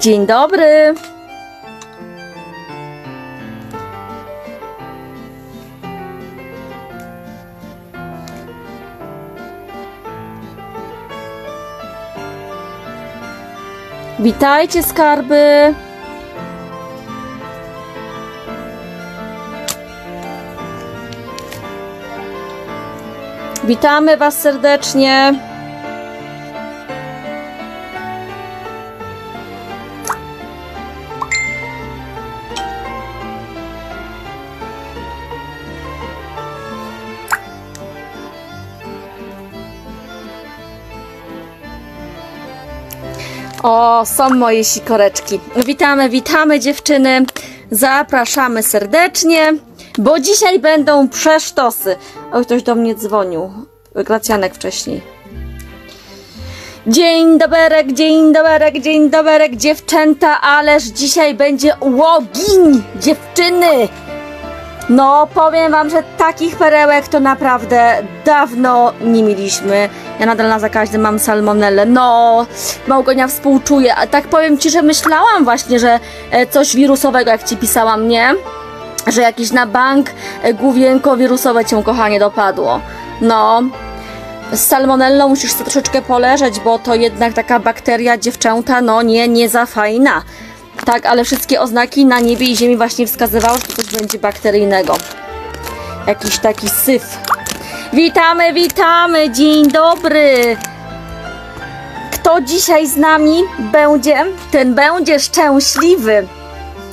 Dzień dobry. Witajcie skarby. Witamy Was serdecznie. O, są moje sikoreczki. Witamy, witamy dziewczyny. Zapraszamy serdecznie, bo dzisiaj będą przesztosy. Oj, ktoś do mnie dzwonił. Gracjanek wcześniej. Dzień doberek, dzień doberek, dzień doberek, dziewczęta, ależ dzisiaj będzie łogiń, dziewczyny. No, powiem wam, że takich perełek to naprawdę dawno nie mieliśmy. Ja nadal na zakaźny mam salmonellę. No, Małgonia współczuje. A tak powiem ci, że myślałam właśnie, że e, coś wirusowego, jak ci pisałam, nie? Że jakiś na bank e, główienko wirusowe cię, kochanie, dopadło. No, z salmonellą musisz troszeczkę poleżeć, bo to jednak taka bakteria dziewczęta, no nie, nie za fajna. Tak, ale wszystkie oznaki na niebie i ziemi właśnie wskazywały, że to coś będzie bakteryjnego. Jakiś taki syf. Witamy, witamy, dzień dobry. Kto dzisiaj z nami będzie, ten będzie szczęśliwy.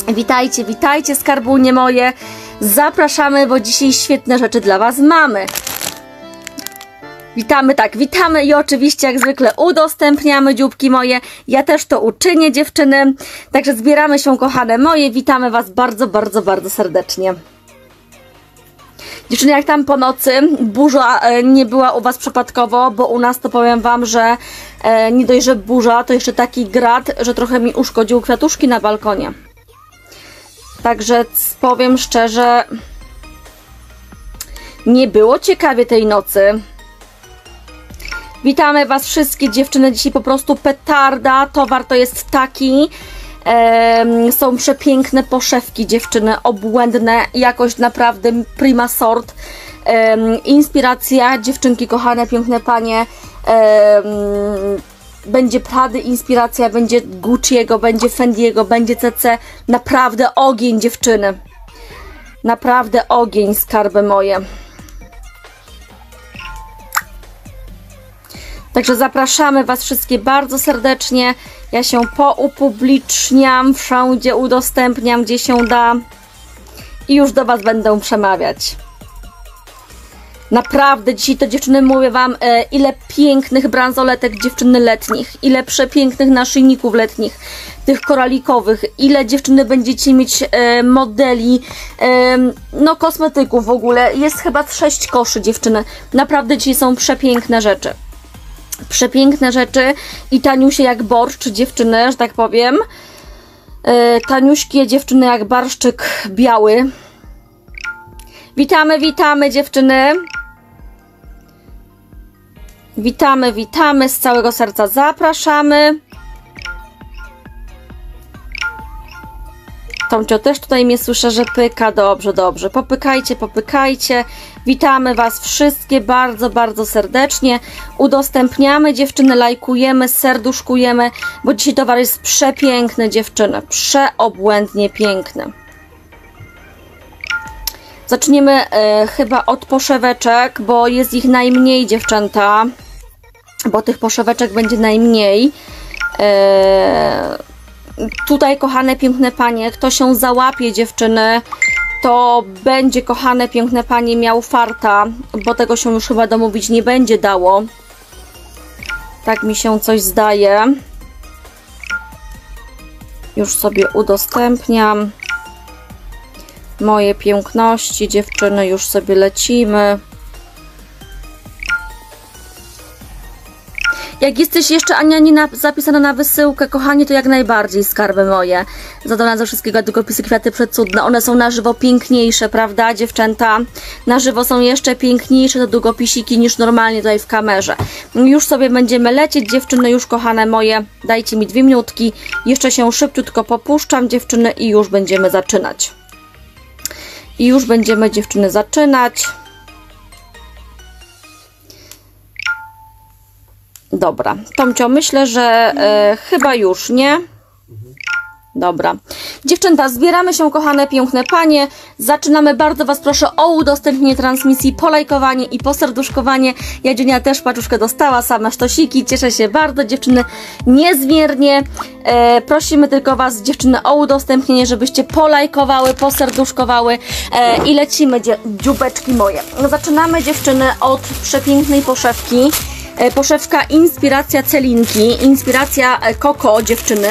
Witajcie, witajcie, skarbunie moje. Zapraszamy, bo dzisiaj świetne rzeczy dla Was mamy. Witamy, tak, witamy i oczywiście jak zwykle udostępniamy dzióbki moje. Ja też to uczynię dziewczyny. Także zbieramy się kochane moje. Witamy Was bardzo, bardzo, bardzo serdecznie. Dziewczyny, jak tam po nocy, burza e, nie była u Was przypadkowo, bo u nas to powiem Wam, że e, nie dość, że burza, to jeszcze taki grad, że trochę mi uszkodził kwiatuszki na balkonie. Także powiem szczerze, nie było ciekawie tej nocy. Witamy Was wszystkie dziewczyny. Dzisiaj po prostu petarda. Towar to jest taki. Em, są przepiękne poszewki dziewczyny, obłędne, jakość naprawdę prima sort. Em, inspiracja, dziewczynki kochane, piękne panie. Em, będzie Prady inspiracja, będzie Gucci'ego, będzie Fendiego, będzie CC. Naprawdę ogień dziewczyny. Naprawdę ogień, skarby moje. Także zapraszamy Was wszystkie bardzo serdecznie. Ja się poupubliczniam, wszędzie udostępniam, gdzie się da. I już do Was będę przemawiać. Naprawdę, dzisiaj to dziewczyny mówię Wam, e, ile pięknych bransoletek dziewczyny letnich, ile przepięknych naszyjników letnich, tych koralikowych, ile dziewczyny będziecie mieć e, modeli, e, no kosmetyków w ogóle. Jest chyba sześć koszy dziewczyny. Naprawdę dzisiaj są przepiękne rzeczy przepiękne rzeczy i taniusie jak borszcz dziewczyny, że tak powiem. E, taniuśkie dziewczyny jak barszczyk biały. Witamy, witamy dziewczyny. Witamy, witamy, z całego serca zapraszamy. Tomcio też tutaj mnie słyszę, że pyka. Dobrze, dobrze. Popykajcie, popykajcie. Witamy Was wszystkie bardzo, bardzo serdecznie. Udostępniamy dziewczyny, lajkujemy, serduszkujemy, bo dzisiaj towar jest przepiękny, dziewczyny. Przeobłędnie piękny. Zaczniemy e, chyba od poszeweczek, bo jest ich najmniej, dziewczęta. Bo tych poszeweczek będzie najmniej. E, tutaj, kochane, piękne panie, kto się załapie, dziewczyny, to będzie, kochane, piękne panie, miał farta, bo tego się już chyba domówić nie będzie dało. Tak mi się coś zdaje. Już sobie udostępniam. Moje piękności, dziewczyny, już sobie lecimy. Jak jesteś jeszcze Ania nie na, zapisana na wysyłkę, kochanie, to jak najbardziej skarby moje. Zadana ze wszystkiego, długopisy, kwiaty przecudne. One są na żywo piękniejsze, prawda, dziewczęta? Na żywo są jeszcze piękniejsze te długopisiki niż normalnie tutaj w kamerze. Już sobie będziemy lecieć, dziewczyny, już kochane moje. Dajcie mi dwie minutki. Jeszcze się szybciutko popuszczam, dziewczyny, i już będziemy zaczynać. I już będziemy, dziewczyny, zaczynać. Dobra, Tomcio, myślę, że e, chyba już, nie? Dobra. Dziewczęta, zbieramy się, kochane, piękne panie. Zaczynamy. Bardzo Was proszę o udostępnienie transmisji, polajkowanie i poserduszkowanie. Jadziunia też paczuszkę dostała, same sztosiki. Cieszę się bardzo, dziewczyny, niezmiernie. E, prosimy tylko Was, dziewczyny, o udostępnienie, żebyście polajkowały, poserduszkowały e, i lecimy, dziubeczki moje. Zaczynamy, dziewczyny, od przepięknej poszewki. E, Poszewka Inspiracja Celinki, Inspiracja e, Koko dziewczyny.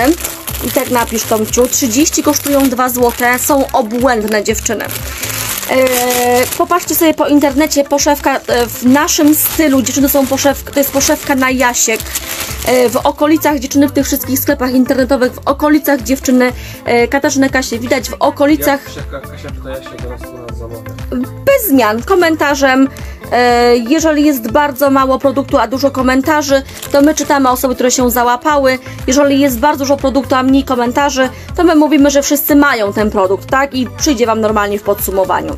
I tak napisz Tomciu, 30 kosztują 2 zł, są obłędne dziewczyny. E, popatrzcie sobie po internecie, poszewka e, w naszym stylu, dziewczyny są poszewka, to jest poszewka na jasiek. E, w okolicach dziewczyny, w tych wszystkich sklepach internetowych, w okolicach dziewczyny e, Katarzyny Kasie widać, w okolicach Jak Kasia, pyta, się teraz. Bez zmian, komentarzem. E, Jeżeli jest bardzo mało produktu, a dużo komentarzy, to my czytamy osoby, które się załapały. Jeżeli jest bardzo dużo produktu, a mniej komentarzy, to my mówimy, że wszyscy mają ten produkt, tak? I przyjdzie Wam normalnie w podsumowaniu.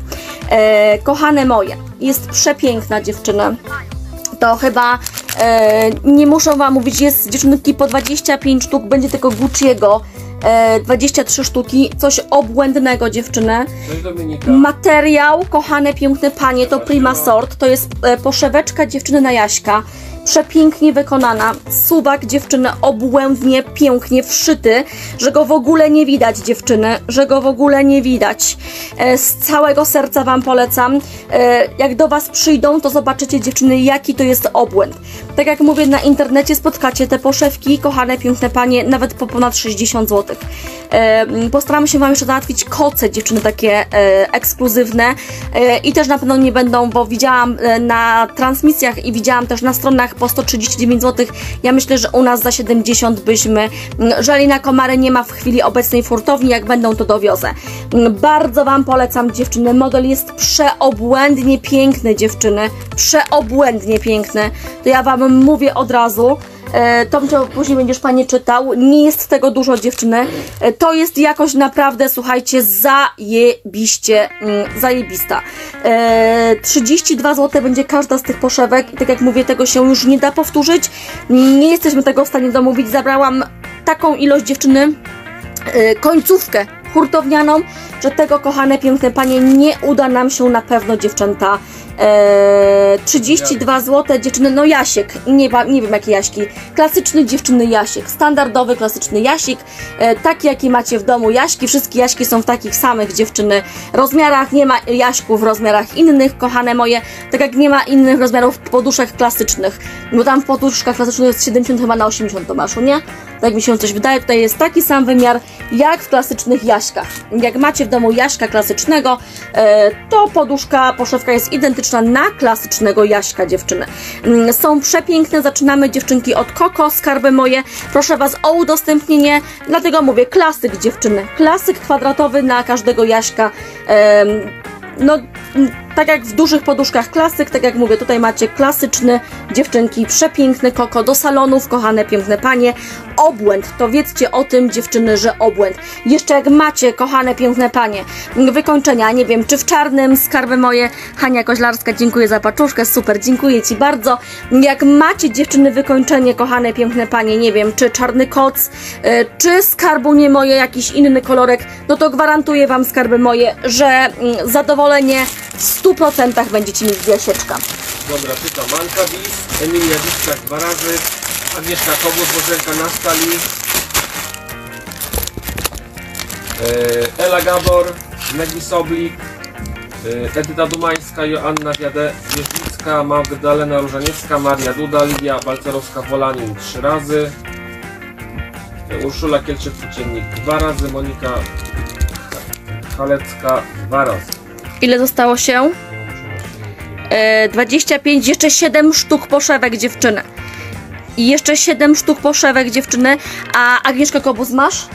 E, kochane moje, jest przepiękna dziewczyna. To chyba e, nie muszę Wam mówić, jest dziewczynki po 25 sztuk, będzie tylko Gucci'ego. E, 23 sztuki, coś obłędnego dziewczyny. Cześć Dominika. Materiał, kochane, piękne panie, to Prima Sort. To jest e, poszeweczka dziewczyny na Jaśka. Przepięknie wykonana. Suwak dziewczyny obłędnie, pięknie wszyty, że go w ogóle nie widać dziewczyny, że go w ogóle nie widać. E, z całego serca Wam polecam. E, jak do Was przyjdą, to zobaczycie dziewczyny, jaki to jest obłęd. Tak jak mówię, na internecie spotkacie te poszewki, kochane, piękne panie, nawet po ponad 60 zł. Postaramy się Wam jeszcze załatwić koce dziewczyny takie e, ekskluzywne i też na pewno nie będą, bo widziałam na transmisjach i widziałam też na stronach po 139 zł. Ja myślę, że u nas za 70 byśmy, mm, jeżeli na komary nie ma w chwili obecnej furtowni, jak będą to dowiozę. Mm, Bardzo Wam polecam dziewczyny, model jest przeobłędnie piękny dziewczyny, przeobłędnie piękny. To ja Wam mówię od razu. E, Tomcio, później będziesz Panie czytał. Nie jest tego dużo dziewczyny. E, To jest jakoś naprawdę, słuchajcie, zajebiście, mm, zajebista. E, 32 zł będzie każda z tych poszewek i tak jak mówię, tego się już nie da powtórzyć. Nie jesteśmy tego w stanie domówić. Zabrałam taką ilość dziewczyny, e, końcówkę hurtownianą, że tego, kochane, piękne panie, nie uda nam się na pewno, dziewczęta. E, 32 zł, dziewczyny, no Jasiek, nie, nie wiem jakie Jaśki, klasyczny dziewczyny Jasiek, standardowy, klasyczny Jasik, e, taki jaki macie w domu. Jaśki, wszystkie Jaśki są w takich samych dziewczyny. Rozmiarach, nie ma Jaśków w rozmiarach innych, kochane moje, tak jak nie ma innych rozmiarów poduszek klasycznych, bo tam w poduszkach klasycznych jest 70 chyba na 80 Tomaszu, nie? Tak mi się coś wydaje, tutaj jest taki sam wymiar jak w klasycznych jaśkach. Jak macie w domu jaśka klasycznego, e, to poduszka, poszewka jest identyczna na klasycznego jaśka dziewczyny. Mm, Są przepiękne, zaczynamy dziewczynki od Koko, skarby moje. Proszę Was o udostępnienie, dlatego mówię klasyk dziewczyny. Klasyk kwadratowy na każdego jaśka. No, tak jak w dużych poduszkach klasyk, tak jak mówię, tutaj macie klasyczny, dziewczynki, przepiękny koko do salonów, kochane, piękne panie, obłęd, to wiedzcie o tym, dziewczyny, że obłęd. Jeszcze jak macie, kochane, piękne panie, wykończenia, nie wiem, czy w czarnym, skarby moje, Hania Koźlarska, dziękuję za paczuszkę, super, dziękuję Ci bardzo. Jak macie, dziewczyny, wykończenie, kochane, piękne panie, nie wiem, czy czarny koc, y, czy skarbu nie moje, jakiś inny kolorek, no to gwarantuję Wam, skarby moje, że mm, zadowolenie w 100% będziecie mieć jasieczka. Dobra, pyta Manka Bis, Emilia Wiczka dwa razy, Agnieszka Kobus, Bożenka na stali, e, Ela Gabor, Megi Soblik, e, Edyta Dumańska, Joanna Wierzbicka, Magdalena Różaniecka, Maria Duda, Lidia Balcerowska-Wolanin trzy razy, e, Urszula Kielczyk-Dziennik dwa razy, Monika Halecka dwa razy. Ile zostało się? E, 25, jeszcze 7 sztuk poszewek dziewczyny. I jeszcze 7 sztuk poszewek dziewczyny. A Agnieszka Kobus masz?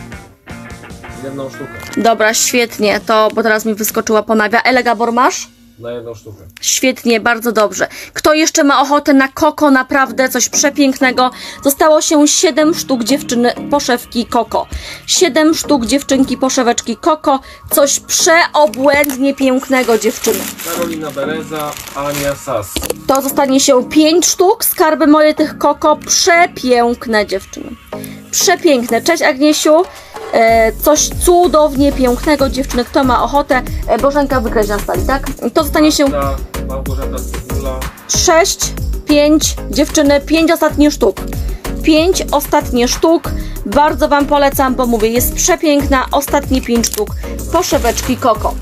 Jedną sztukę. Dobra, świetnie. To, bo teraz mi wyskoczyła ponawia. Elegabor masz? Na jedną sztukę. Świetnie, bardzo dobrze. Kto jeszcze ma ochotę na koko, naprawdę coś przepięknego? Zostało się 7 sztuk dziewczyny poszewki koko. 7 sztuk dziewczynki poszeweczki koko. Coś przeobłędnie pięknego dziewczyny. Karolina Bereza, Ania Sas. To zostanie się 5 sztuk. Skarby moje tych koko. Przepiękne dziewczyny. Przepiękne. Cześć Agniesiu. E, coś cudownie pięknego dziewczyny. Kto ma ochotę? E, Bożenka wykreś na stali, tak? To zostanie się Ta Małgorzata Cebula. 6, 5, dziewczyny, 5 ostatnich sztuk. 5 ostatnie sztuk. Bardzo Wam polecam, bo mówię, jest przepiękna. Ostatnie 5 sztuk poszeweczki Koko.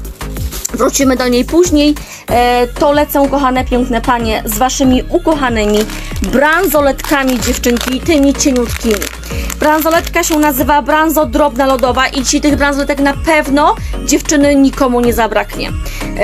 Wrócimy do niej później. E, to lecą, kochane, piękne panie, z Waszymi ukochanymi bransoletkami, dziewczynki, tymi cieniutkimi. Bransoletka się nazywa branzo drobna lodowa i dzisiaj tych bransoletek na pewno dziewczyny nikomu nie zabraknie. E,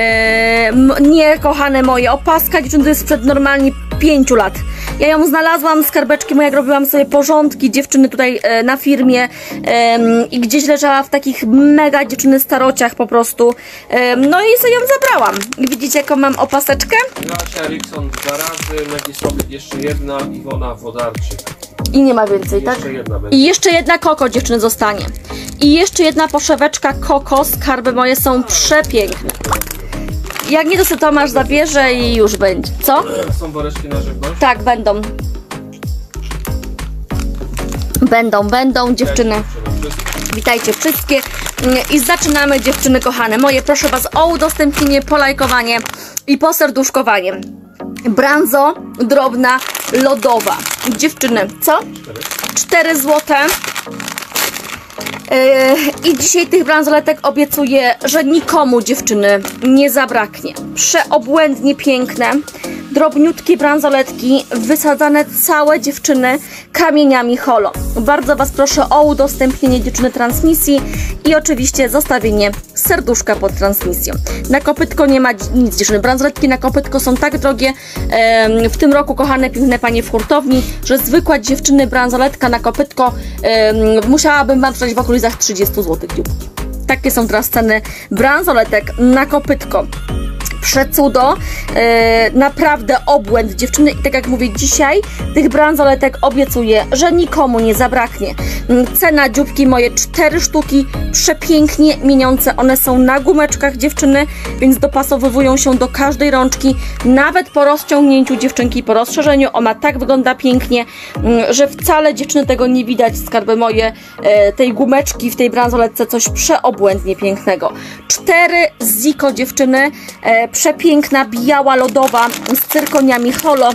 m- nie, kochane moje, opaska dziewczyny to jest sprzed normalnie 5 lat. Ja ją znalazłam, skarbeczki moje, jak robiłam sobie porządki, dziewczyny tutaj e, na firmie em, i gdzieś leżała w takich mega dziewczyny starociach po prostu. Em, no i sobie ją zabrałam. I widzicie jaką mam opaseczkę? Kasia Erikson dwa razy, Maggie Soblik jeszcze jedna, Iwona Wodarczyk. I nie ma więcej, tak? Jeszcze jedna będzie. I jeszcze jedna koko dziewczyny zostanie. I jeszcze jedna poszeweczka koko, skarby moje są przepiękne. Jak nie, to Tomasz zabierze i już będzie. Co? Są woreczki na żywność. Tak, będą. Będą, będą dziewczyny. Witajcie wszystkie i zaczynamy dziewczyny kochane. Moje proszę Was o udostępnienie, polajkowanie i poserduszkowanie. Branzo drobna lodowa. Dziewczyny, co? Cztery. 4 złote. Yy, I dzisiaj tych bransoletek obiecuję, że nikomu dziewczyny nie zabraknie. Przeobłędnie piękne, drobniutkie bransoletki, wysadzane całe dziewczyny kamieniami holo. Bardzo Was proszę o udostępnienie dziewczyny transmisji i oczywiście zostawienie serduszka pod transmisją. Na kopytko nie ma nic dziewczyny. Bransoletki na kopytko są tak drogie w tym roku, kochane piękne panie w hurtowni, że zwykła dziewczyny bransoletka na kopytko musiałabym Wam sprzedać w okolicach 30 zł. Takie są teraz ceny bransoletek na kopytko przecudo, e, naprawdę obłęd dziewczyny i tak jak mówię dzisiaj, tych bransoletek obiecuję, że nikomu nie zabraknie. Mm, Cena dzióbki moje 4 sztuki, przepięknie mieniące, one są na gumeczkach dziewczyny, więc dopasowywują się do każdej rączki, nawet po rozciągnięciu dziewczynki, po rozszerzeniu, ona tak wygląda pięknie, mm, że wcale dziewczyny tego nie widać, skarby moje, e, tej gumeczki w tej bransoletce, coś przeobłędnie pięknego. Cztery Ziko dziewczyny, e, przepiękna, biała, lodowa, z cyrkoniami holo,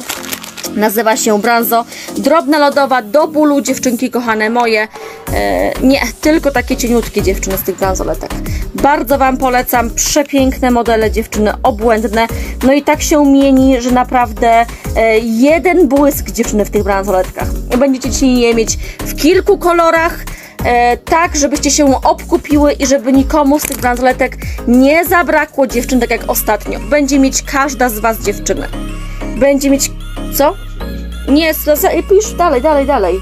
Nazywa się Branzo. Drobna lodowa do bólu, dziewczynki kochane moje. E, nie, tylko takie cieniutkie dziewczyny z tych bransoletek. Bardzo Wam polecam. Przepiękne modele dziewczyny, obłędne. No i tak się mieni, że naprawdę e, jeden błysk dziewczyny w tych bransoletkach. Będziecie dzisiaj je mieć w kilku kolorach. E, tak, żebyście się obkupiły i żeby nikomu z tych bransoletek nie zabrakło dziewczyn, tak jak ostatnio. Będzie mieć każda z Was dziewczyny. Będzie mieć. Co? Nie, już dalej, dalej, dalej.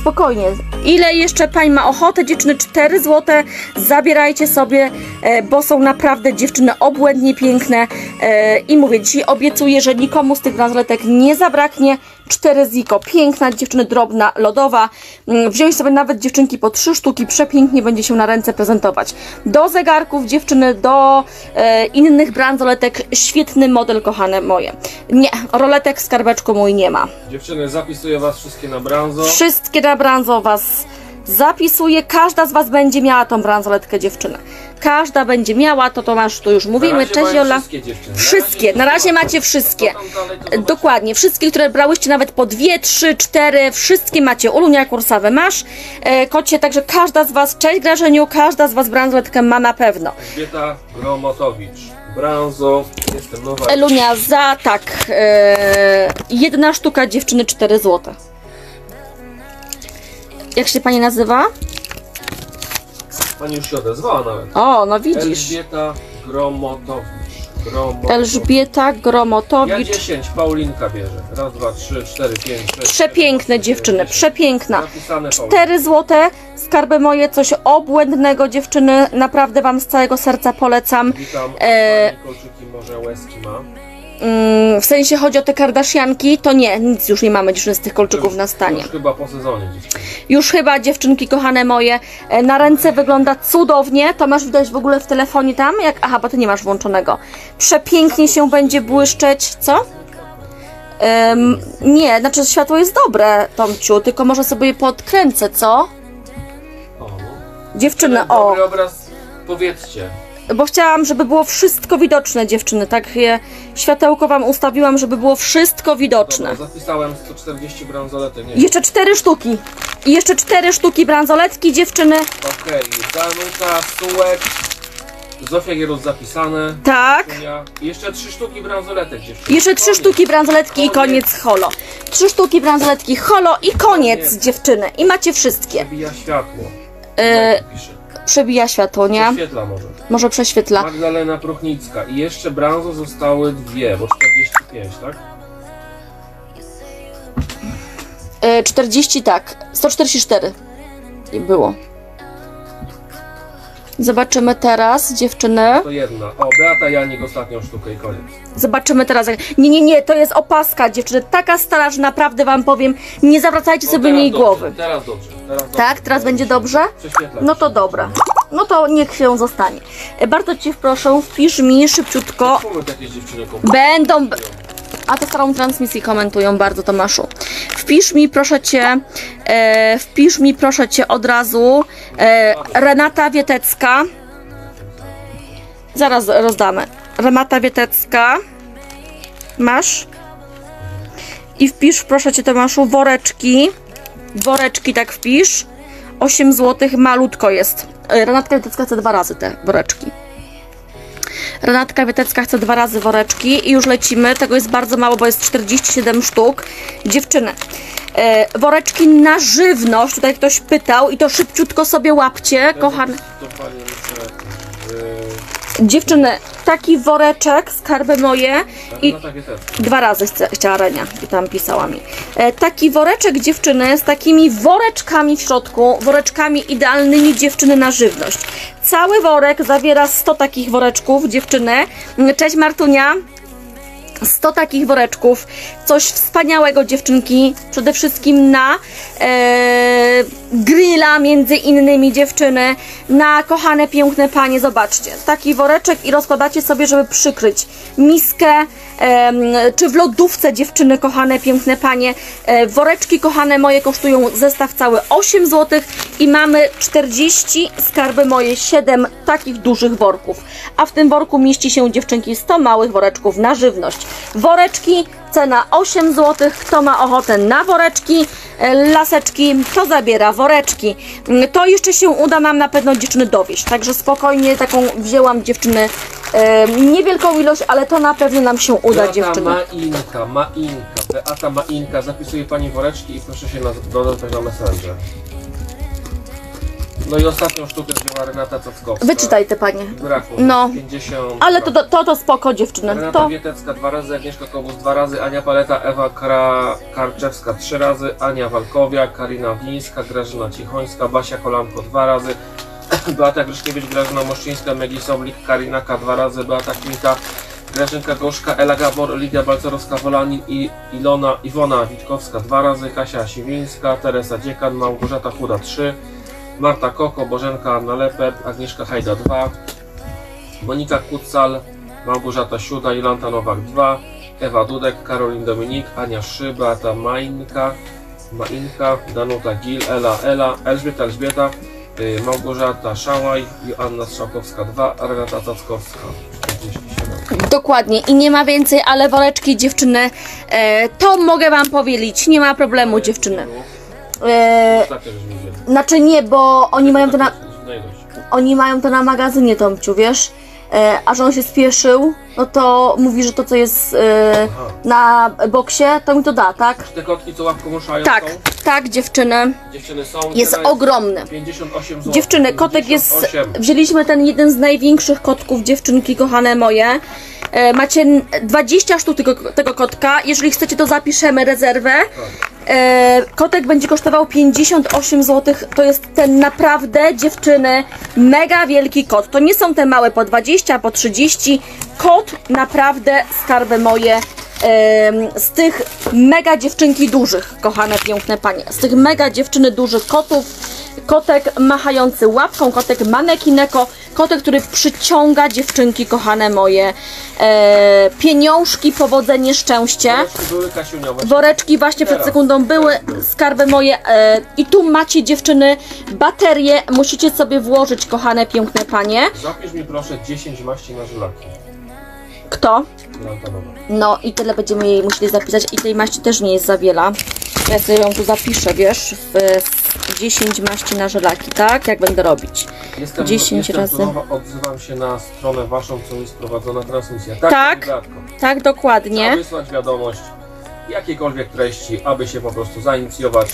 Spokojnie. Ile jeszcze pań ma ochotę? Dziewczyny 4 zł. Zabierajcie sobie, e, bo są naprawdę dziewczyny obłędnie piękne. E, I mówię, dzisiaj obiecuję, że nikomu z tych bransoletek nie zabraknie. 4 ziko. Piękna dziewczyny, drobna, lodowa. Mm, Wziąć sobie nawet dziewczynki po 3 sztuki. Przepięknie będzie się na ręce prezentować. Do zegarków dziewczyny, do e, innych bransoletek. Świetny model, kochane moje. Nie, roletek skarbeczku mój nie ma. Dziewczyny, zapisuję was wszystkie na branzo. Wszystkie na branzo was zapisuję. Każda z was będzie miała tą bransoletkę dziewczynę. Każda będzie miała, to Tomasz, tu już mówimy. Cześć mają Jola. Wszystkie dziewczyny. Wszystkie, na razie macie wszystkie. Co tam dalej, to zobaczymy. Dokładnie, wszystkie, które brałyście nawet po dwie, trzy, cztery, wszystkie macie. Ulunia kursawe masz, e, kocie, także każda z was, cześć Grażeniu, każda z was bransoletkę ma na pewno. Elżbieta Gromotowicz. Branzo. Jestem nowa. Elunia za, tak, e, jedna sztuka dziewczyny 4 zł. Jak się pani nazywa? Pani już się odezwała nawet. O, no widzisz. Elżbieta Gromotowicz. Gromo. Elżbieta Ja Gromotowicz. 10, Paulinka bierze. Raz, dwa, trzy, cztery, pięć, sześć. Przepiękne dziewczyny, przepiękna. Napisane Paulinka. 4 złote, skarby moje, coś obłędnego dziewczyny, naprawdę wam z całego serca polecam. Witam. E, E... Kolczyki może łezki ma. Mm, w sensie chodzi o te kardashianki, to nie, nic już nie mamy dziewczyny z tych kolczyków na stanie. Już chyba po sezonie dziewczyny. Już chyba dziewczynki kochane moje, e, na ręce wygląda cudownie, to masz widać w ogóle w telefonie tam, jak, aha, bo ty nie masz włączonego. Przepięknie się będzie błyszczeć, co? Em, nie, znaczy światło jest dobre, Tomciu, tylko może sobie je podkręcę, co? O. Dziewczyny, o, Dobry obraz, powiedzcie. Bo chciałam, żeby było wszystko widoczne, dziewczyny, tak je światełko wam ustawiłam, żeby było wszystko widoczne. Dobra, zapisałem 140 bransoletek. Nie Jeszcze cztery sztuki. I jeszcze cztery sztuki bransoletki, dziewczyny. Okej, Danuta, Sułek, Zofia Gierus zapisane. Tak. I jeszcze trzy sztuki bransoletek dziewczyny. Jeszcze trzy Koniec. sztuki bransoletki i Koniec. koniec holo. Trzy sztuki bransoletki holo i koniec, Koniec. dziewczyny. I macie wszystkie. Przebija światło. E, Jak pisze. Przebija światło, nie? Prześwietla może. Może prześwietla. Magdalena Pruchnicka. I jeszcze branzo zostały dwie, bo 45, tak? E, 40 tak. 144 I było. Zobaczymy teraz, dziewczyny. To jedna. O, Beata Janik ostatnią sztukę i koniec. Zobaczymy teraz. Nie, nie, nie, to jest opaska, dziewczyny. Taka stara, że naprawdę wam powiem, nie zawracajcie O, sobie niej dobrze, głowy. Teraz dobrze. Teraz dobrze. Tak, teraz będzie dobrze? No to dobra. No to niech się zostanie. E, Bardzo Cię proszę, wpisz mi szybciutko. Będą. A to starą transmisję komentują bardzo, Tomaszu. Wpisz mi, proszę Cię, e, wpisz mi, proszę Cię od razu e, Renata Wietecka. Zaraz rozdamy. Renata Wietecka. Masz? I wpisz, proszę Cię, Tomaszu, woreczki. Woreczki tak wpisz. 8 zł, malutko jest. E, Renatka Wietecka chce dwa razy te woreczki. Renatka Wietecka chce dwa razy woreczki i już lecimy. Tego jest bardzo mało, bo jest 47 sztuk. Dziewczyny, e, woreczki na żywność, tutaj ktoś pytał i to szybciutko sobie łapcie, kochane. To. Dziewczyny, taki woreczek, skarby moje i no dwa razy chce, chciała Renia i tam pisała mi. E, taki woreczek dziewczyny z takimi woreczkami w środku, woreczkami idealnymi dziewczyny na żywność. Cały worek zawiera 100 takich woreczków dziewczyny. Cześć Martunia. 100 takich woreczków, coś wspaniałego dziewczynki, przede wszystkim na e, grilla między innymi dziewczyny, na kochane piękne panie, zobaczcie, taki woreczek i rozkładacie sobie, żeby przykryć miskę, em, czy w lodówce dziewczyny, kochane piękne panie, e, woreczki kochane moje kosztują zestaw cały 8 zł i mamy 40 skarby moje 7 takich dużych worków, a w tym worku mieści się dziewczynki 100 małych woreczków na żywność. Woreczki, cena 8 zł. Kto ma ochotę na woreczki, e, laseczki, to zabiera woreczki. Mm, To jeszcze się uda nam na pewno dziewczyny dowieść. Także spokojnie taką wzięłam dziewczyny e, niewielką ilość, ale to na pewno nam się uda Beata dziewczyny. Mainka, Mainka, Beata Mainka, zapisuje pani woreczki i proszę się dodać na Messenger. No i ostatnią sztukę wzięła Renata Cockowska. Wyczytaj te panie. Brakło. No. 50. Ale to, to, to, to spoko dziewczyny. Renata To Wietecka dwa razy, Agnieszka Kowus dwa razy, Ania Paleta, Ewa Kra... Karczewska trzy razy, Ania Walkowia, Karina Wińska, Grażyna Cichońska, Basia Kolanko dwa razy, Beata Gryszkiewicz, Grażyna Moszczyńska, Megi Soblik, Karina K dwa razy, Beata Kmita, Grażynka Gorzka, Ela Gabor, Lidia Balcerowska-Wolanin i Ilona, Iwona Witkowska dwa razy, Kasia Siwińska, Teresa Dziekan, Małgorzata Chuda trzy, Marta Koko, Bożenka Nalepet, Agnieszka Hajda 2, Monika Kucal, Małgorzata Siuda, Jolanta Nowak 2, Ewa Dudek, Karolin Dominik, Ania Szy, Beata Mainka, Mainka, Danuta Gil, Ela Ela, Elżbieta Elżbieta, y, Małgorzata Szałaj, Joanna Strzałkowska 2, Renata Cackowska 47. dokładnie. I nie ma więcej, ale woreczki dziewczyny, e, to mogę wam powiedzieć. Nie ma problemu dziewczyny. E, znaczy nie, bo oni mają to na... Oni mają to na magazynie, Tomciu, wiesz? e, a że on się spieszył, no to mówi, że to co jest e, na boksie, to mi to da, tak? Te kotki, co łapką ruszają Tak, są? tak, dziewczyny. Dziewczyny są. Jest cena ogromny. 58 zł. Dziewczyny, kotek jest. 58. Wzięliśmy ten jeden z największych kotków, dziewczynki kochane moje. E, macie n- 20 sztuk tego, tego kotka. Jeżeli chcecie, to zapiszemy rezerwę. E, kotek będzie kosztował 58 zł. To jest ten naprawdę, dziewczyny, mega wielki kot. To nie są te małe po 20, po 30. Kot naprawdę, skarby moje. Z tych mega dziewczynki dużych, kochane piękne panie, z tych mega dziewczyny dużych kotów, kotek machający łapką, kotek manekineko, kotek, który przyciąga dziewczynki kochane moje, e, pieniążki, powodzenie, szczęście. Woreczki były kasiuniowe. Woreczki właśnie przed sekundą były, skarby moje. E, I tu macie dziewczyny baterie, musicie sobie włożyć, kochane piękne panie. Zapisz mi proszę 10 maści na żylaki. Kto? No i tyle będziemy jej musieli zapisać i tej maści też nie jest za wiele. Ja sobie ją tu zapiszę, wiesz, w, w 10 maści na żelaki, tak? Jak będę robić. Jestem, 10 jestem razy. odzywam się na stronę waszą, co jest prowadzona transmisja. Tak, Tak. kandydatko. Tak, Trzeba dokładnie. wysłać wiadomość jakiejkolwiek treści, aby się po prostu zainicjować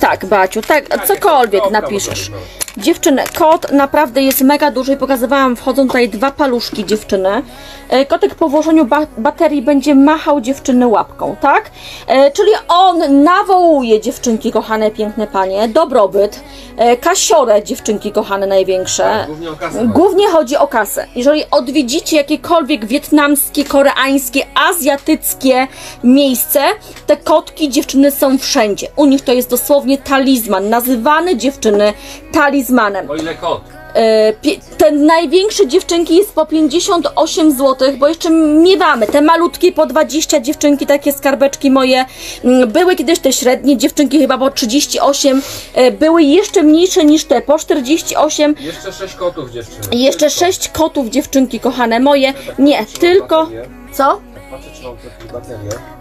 Tak, Baciu, tak, cokolwiek napiszesz. Dziewczyny, kot naprawdę jest mega duży i pokazywałam, wchodzą tutaj dwa paluszki dziewczyny. E, Kotek po włożeniu ba baterii będzie machał dziewczyny łapką, tak? E, czyli on nawołuje dziewczynki kochane, piękne panie, dobrobyt, e, kasiorę dziewczynki kochane największe. Tak, Głównie o kasę. Głównie chodzi o kasę. Jeżeli odwiedzicie jakiekolwiek wietnamskie, koreańskie, azjatyckie miejsce, te kotki dziewczyny są wszędzie. U nich to jest dosłownie talizman, nazywany dziewczyny talizmanem. O ile kot? E, Ten największy dziewczynki jest po 58 zł, bo jeszcze miewamy te malutkie po 20 dziewczynki, takie skarbeczki moje. Mm, Były kiedyś te średnie dziewczynki chyba po 38, e, były jeszcze mniejsze niż te po 48. Jeszcze 6 kotów dziewczyny. I jeszcze Tylko. sześć kotów, dziewczynki kochane moje. Tak Nie, mam tylko. Co? Tak.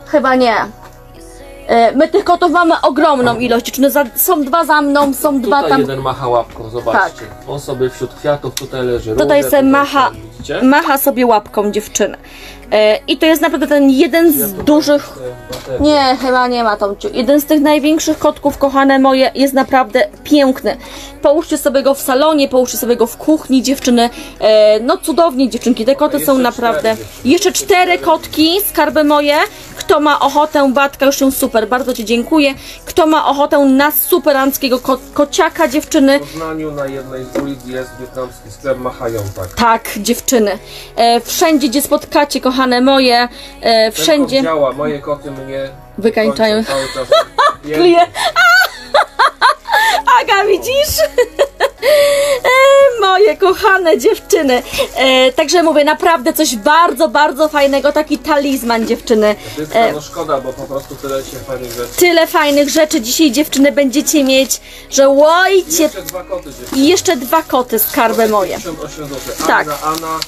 Chyba nie. E, My tych kotów mamy ogromną ilość. dziewczyny. Za- Są dwa za mną, są dwa Tutaj tam. jeden macha łapką, zobaczcie. On sobie wśród kwiatów tutaj leży. Tutaj róże, se macha, Widzicie? macha sobie łapką dziewczyny. E, I to jest naprawdę ten jeden z dużych. Nie, chyba nie ma Tomciu. Jeden z tych największych kotków, kochane moje, jest naprawdę piękny. Połóżcie sobie go w salonie, połóżcie sobie go w kuchni, dziewczyny. E, no cudownie, dziewczynki. Te koty są naprawdę. Jeszcze cztery kotki, skarby moje. Kto ma ochotę, Batka, już się super, bardzo Ci dziękuję. Kto ma ochotę na superanckiego ko kociaka, dziewczyny, W Poznaniu na jednej z ulic jest wietnamski sklep Machają tak. tak, dziewczyny. E, wszędzie, gdzie spotkacie, kochane moje, e, Ten wszędzie. kot działa, moje koty mnie Wykańczają. cały czas. Kluje. Aga, widzisz? E, Moje kochane dziewczyny. E, także mówię, naprawdę coś bardzo, bardzo fajnego, taki talizman dziewczyny. E, no szkoda, bo po prostu tyle się fajnych rzeczy. tyle fajnych rzeczy dzisiaj dziewczyny będziecie mieć, że łojcie. Jeszcze dwa koty dziewczyny. I jeszcze dwa koty, skarby moje. 58 zł. Tak. Anna, Anna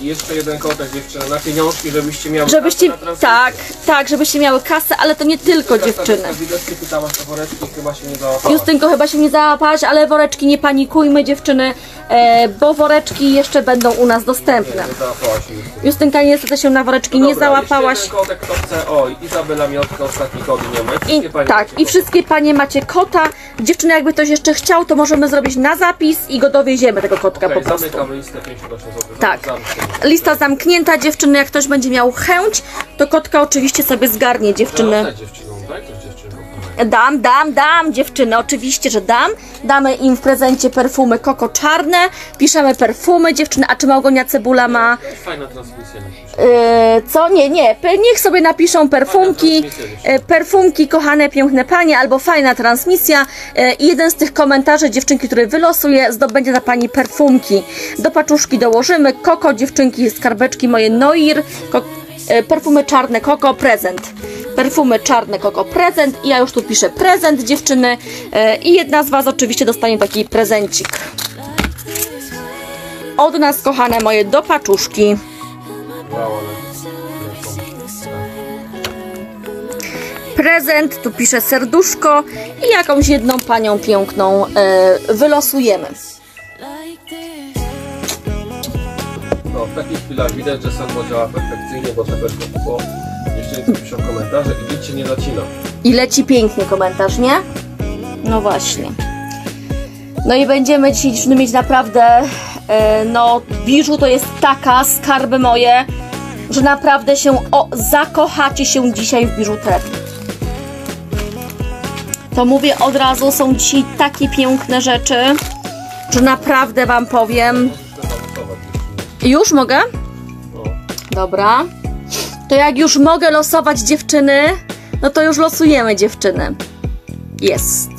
i jeszcze jeden kotek dziewczyny na pieniążki, żebyście miały Żebyście, kasę na tak, tak, żebyście miały kasę, ale to nie tylko dziewczyny. Widocznie pytałaś o woreczki, chyba się nie załapałaś. Justynko chyba się nie załapałaś, ale woreczki nie panikujmy dziewczyny, e, bo woreczki jeszcze będą u nas dostępne. Nie załapałaś się Justynka. Justynka niestety się na woreczki No nie dobra, załapałaś. Jeszcze jeden kotek, kto chce. Oj, Izabela Miotka, ostatni kod nie ma. I I, wszystkie panie tak, i wszystkie panie macie kota. Dziewczyny, jakby ktoś jeszcze chciał, to możemy zrobić na zapis i go dowieziemy, tego kotka Okej, po prostu. zamykamy listę 58 zł. Tak. Zamknę. Lista zamknięta, dziewczyny, jak ktoś będzie miał chęć, to kotka oczywiście sobie zgarnie, dziewczyny. Dam, dam, dam, dziewczyny, oczywiście, że dam. Damy im w prezencie perfumy koko czarne, piszemy perfumy, dziewczyny, a czy Małgonia Cebula ma... Fajna transmisja. Yy, co? Nie, nie. Niech sobie napiszą perfumki. yy, Perfumki, kochane, piękne panie, albo fajna transmisja. Yy, I jeden z tych komentarzy dziewczynki, który wylosuje, zdobędzie na pani perfumki. Do paczuszki dołożymy. Koko, dziewczynki, skarbeczki moje Noir. Yy, perfumy czarne, koko, prezent. Perfumy czarne, koko, prezent. I ja już tu piszę prezent, dziewczyny. Yy, I jedna z Was oczywiście dostanie taki prezencik. Od nas, kochane moje, do paczuszki. Prezent, tu piszę serduszko i jakąś jedną panią piękną e, wylosujemy. W takich chwilach widać, że samo działa perfekcyjnie, bo czapeczka po dziewczyny piszą komentarze i nic się nie zacina. I leci pięknie komentarz, nie? No właśnie. No i będziemy dziewczyny mieć naprawdę, e, no, biżu to jest taka, skarby moje, że naprawdę się, o, zakochacie się dzisiaj w biżuterii. To mówię od razu, są dzisiaj takie piękne rzeczy, że naprawdę Wam powiem. Już mogę? Dobra. To jak już mogę losować dziewczyny, no to już losujemy dziewczyny. Jest.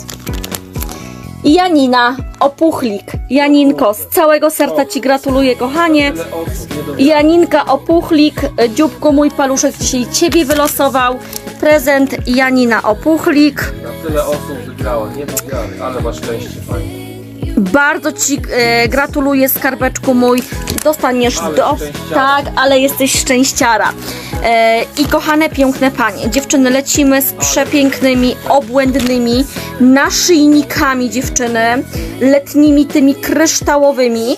Janina, opuchlik. Janinko, z całego serca Ci gratuluję, kochanie. Janinka Opuchlik, dzióbku mój paluszek dzisiaj Ciebie wylosował. Prezent Janina Opuchlik. Na tyle osób wygrała, nie wiary, ale masz szczęście fajnie. Bardzo Ci e, gratuluję, skarbeczku mój. Dostaniesz Ale do. Tak, ale jesteś szczęściara. E, I kochane, piękne panie, dziewczyny, lecimy z przepięknymi, obłędnymi naszyjnikami, dziewczyny. Letnimi, tymi kryształowymi.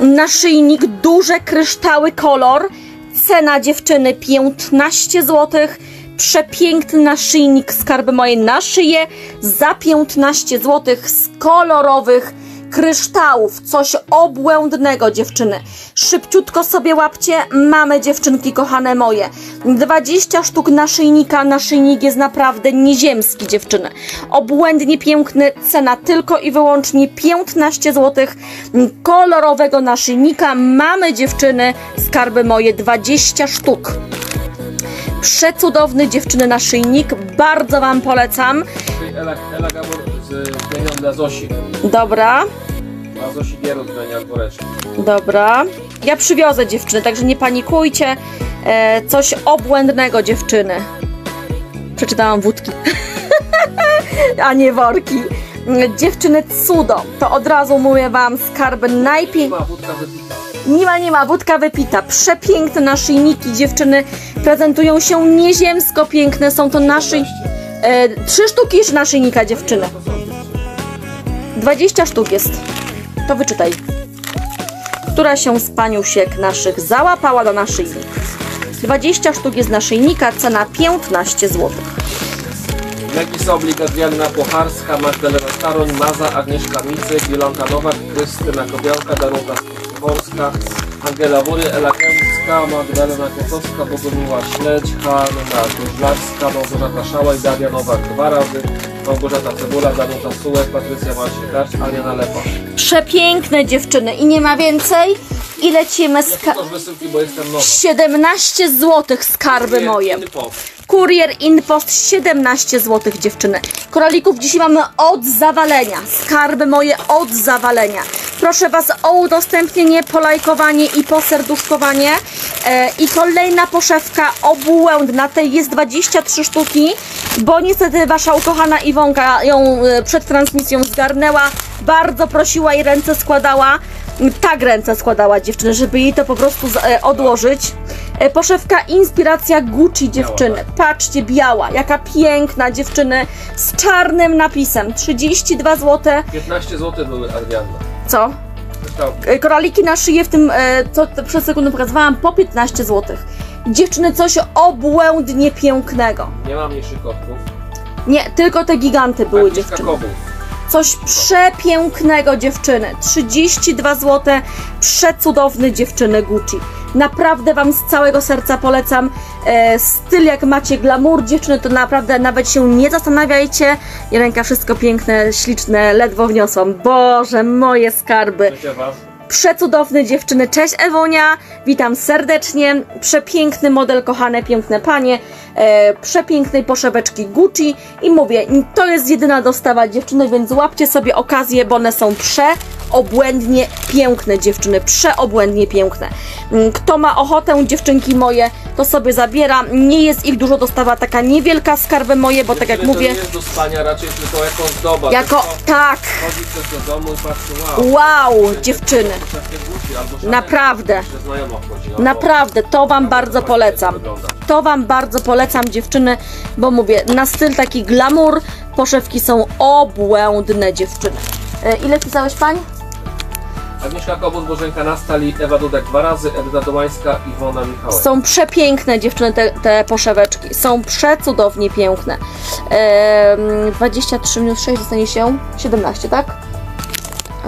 Naszyjnik, duże kryształy, kolor. Cena dziewczyny 15 zł. Przepiękny naszyjnik skarby moje na szyję za 15 zł z kolorowych kryształów. Coś obłędnego dziewczyny. Szybciutko sobie łapcie. Mamy dziewczynki kochane moje. 20 sztuk naszyjnika. Naszyjnik jest naprawdę nieziemski dziewczyny. Obłędnie piękny. Cena tylko i wyłącznie 15 zł. Kolorowego naszyjnika. Mamy dziewczyny skarby moje 20 sztuk. Przecudowny dziewczyny naszyjnik, bardzo Wam polecam. Ela, Ela Gabor z zmienią dla Zosi. Dobra, A Zosi Gierot zmienia woreczki. dobra. Ja przywiozę dziewczyny, także nie panikujcie. E, coś obłędnego dziewczyny. Przeczytałam wódki. A nie worki. Dziewczyny cudo. To od razu mówię Wam skarby najpiękniejsze. Nie ma, nie ma, wódka wypita. Przepiękne naszyjniki dziewczyny prezentują się nieziemsko piękne. Są to naszyj... E, trzy sztuki naszyjnika dziewczyny. To są dziewczyny. 20 sztuk jest. To wyczytaj. Która się z paniusiek naszych załapała na naszyjnik. 20 sztuk jest naszyjnika, cena 15 zł. Leki Soblik, Adrianna Pocharska, Magdalena Staroń, Maza, Agnieszka Micy, Bielanka Nowak, Krystyna Kobiałka, Danuta Stworska, Angela Wury, Ela Kępska, Magdalena Kotowska, Bogumiła Śledź, Hanna Koźlarska, Małgorzata Szałaj, Daria Nowak dwa razy, Małgorzata Cebula, Danuta Sułek, Patrycja Marcin Karcz, Ania Nalepa. Przepiękne dziewczyny i nie ma więcej. I lecimy z Ja ka- też wysyłki, bo jestem nowa. 17 zł skarby moje. Kurier Inpost 17 zł dziewczyny. Koralików dzisiaj mamy od zawalenia. Skarby moje od zawalenia. Proszę Was o udostępnienie, polajkowanie i poserduszkowanie. E, I kolejna poszewka obłędna. Tej jest 23 sztuki, bo niestety Wasza ukochana Iwonka ją e, przed transmisją zgarnęła. Bardzo prosiła i ręce składała. Tak ręce składała dziewczyny, żeby jej to po prostu e, odłożyć. E, Poszewka Inspiracja Gucci dziewczyny. Patrzcie, biała, jaka piękna dziewczyny z czarnym napisem. 32 zł. 15 zł były Adrianna. Co? E, Koraliki na szyję w tym, co przed sekundą pokazywałam, po 15 zł. Dziewczyny, coś obłędnie pięknego. nie mam mniejszych kotków. Nie, tylko te giganty były Agnieszka dziewczyny. Kobów. Coś przepięknego dziewczyny. 32 zł. Przecudowny dziewczyny Gucci. Naprawdę Wam z całego serca polecam. E, styl jak macie glamour dziewczyny, to naprawdę nawet się nie zastanawiajcie. Ręka wszystko piękne, śliczne, ledwo wniosłam. Boże, moje skarby. Życie Was. Przecudowne dziewczyny. Cześć Ewonia, witam serdecznie. Przepiękny model, kochane, piękne panie. E, przepięknej poszeweczki Gucci. I mówię, to jest jedyna dostawa dziewczyny, więc łapcie sobie okazję, bo one są przeobłędnie piękne dziewczyny. Przeobłędnie piękne. Mm, Kto ma ochotę, dziewczynki moje, to sobie zabiera. Nie jest ich dużo, dostawa taka niewielka, skarby moje, bo tak jak mówię, To nie jest do spania, raczej tylko jako zdoba. jako, Tylko tak, Chodzi ktoś do domu i patrzy, wow. wow, dziewczyny. Naprawdę. Naprawdę, to Wam bardzo polecam. jak to Wam bardzo polecam, dziewczyny, bo mówię, na styl taki glamour, poszewki są obłędne, dziewczyny. E, ile pisałeś, Pań? Agnieszka Kobus, Bożenka Nastali, Ewa Dudek dwa razy, Edyta Domańska, Iwona Michałek. Są przepiękne dziewczyny te, te poszeweczki. Są przecudownie piękne. Ehm, 23 minus 6 dostanie się 17, tak?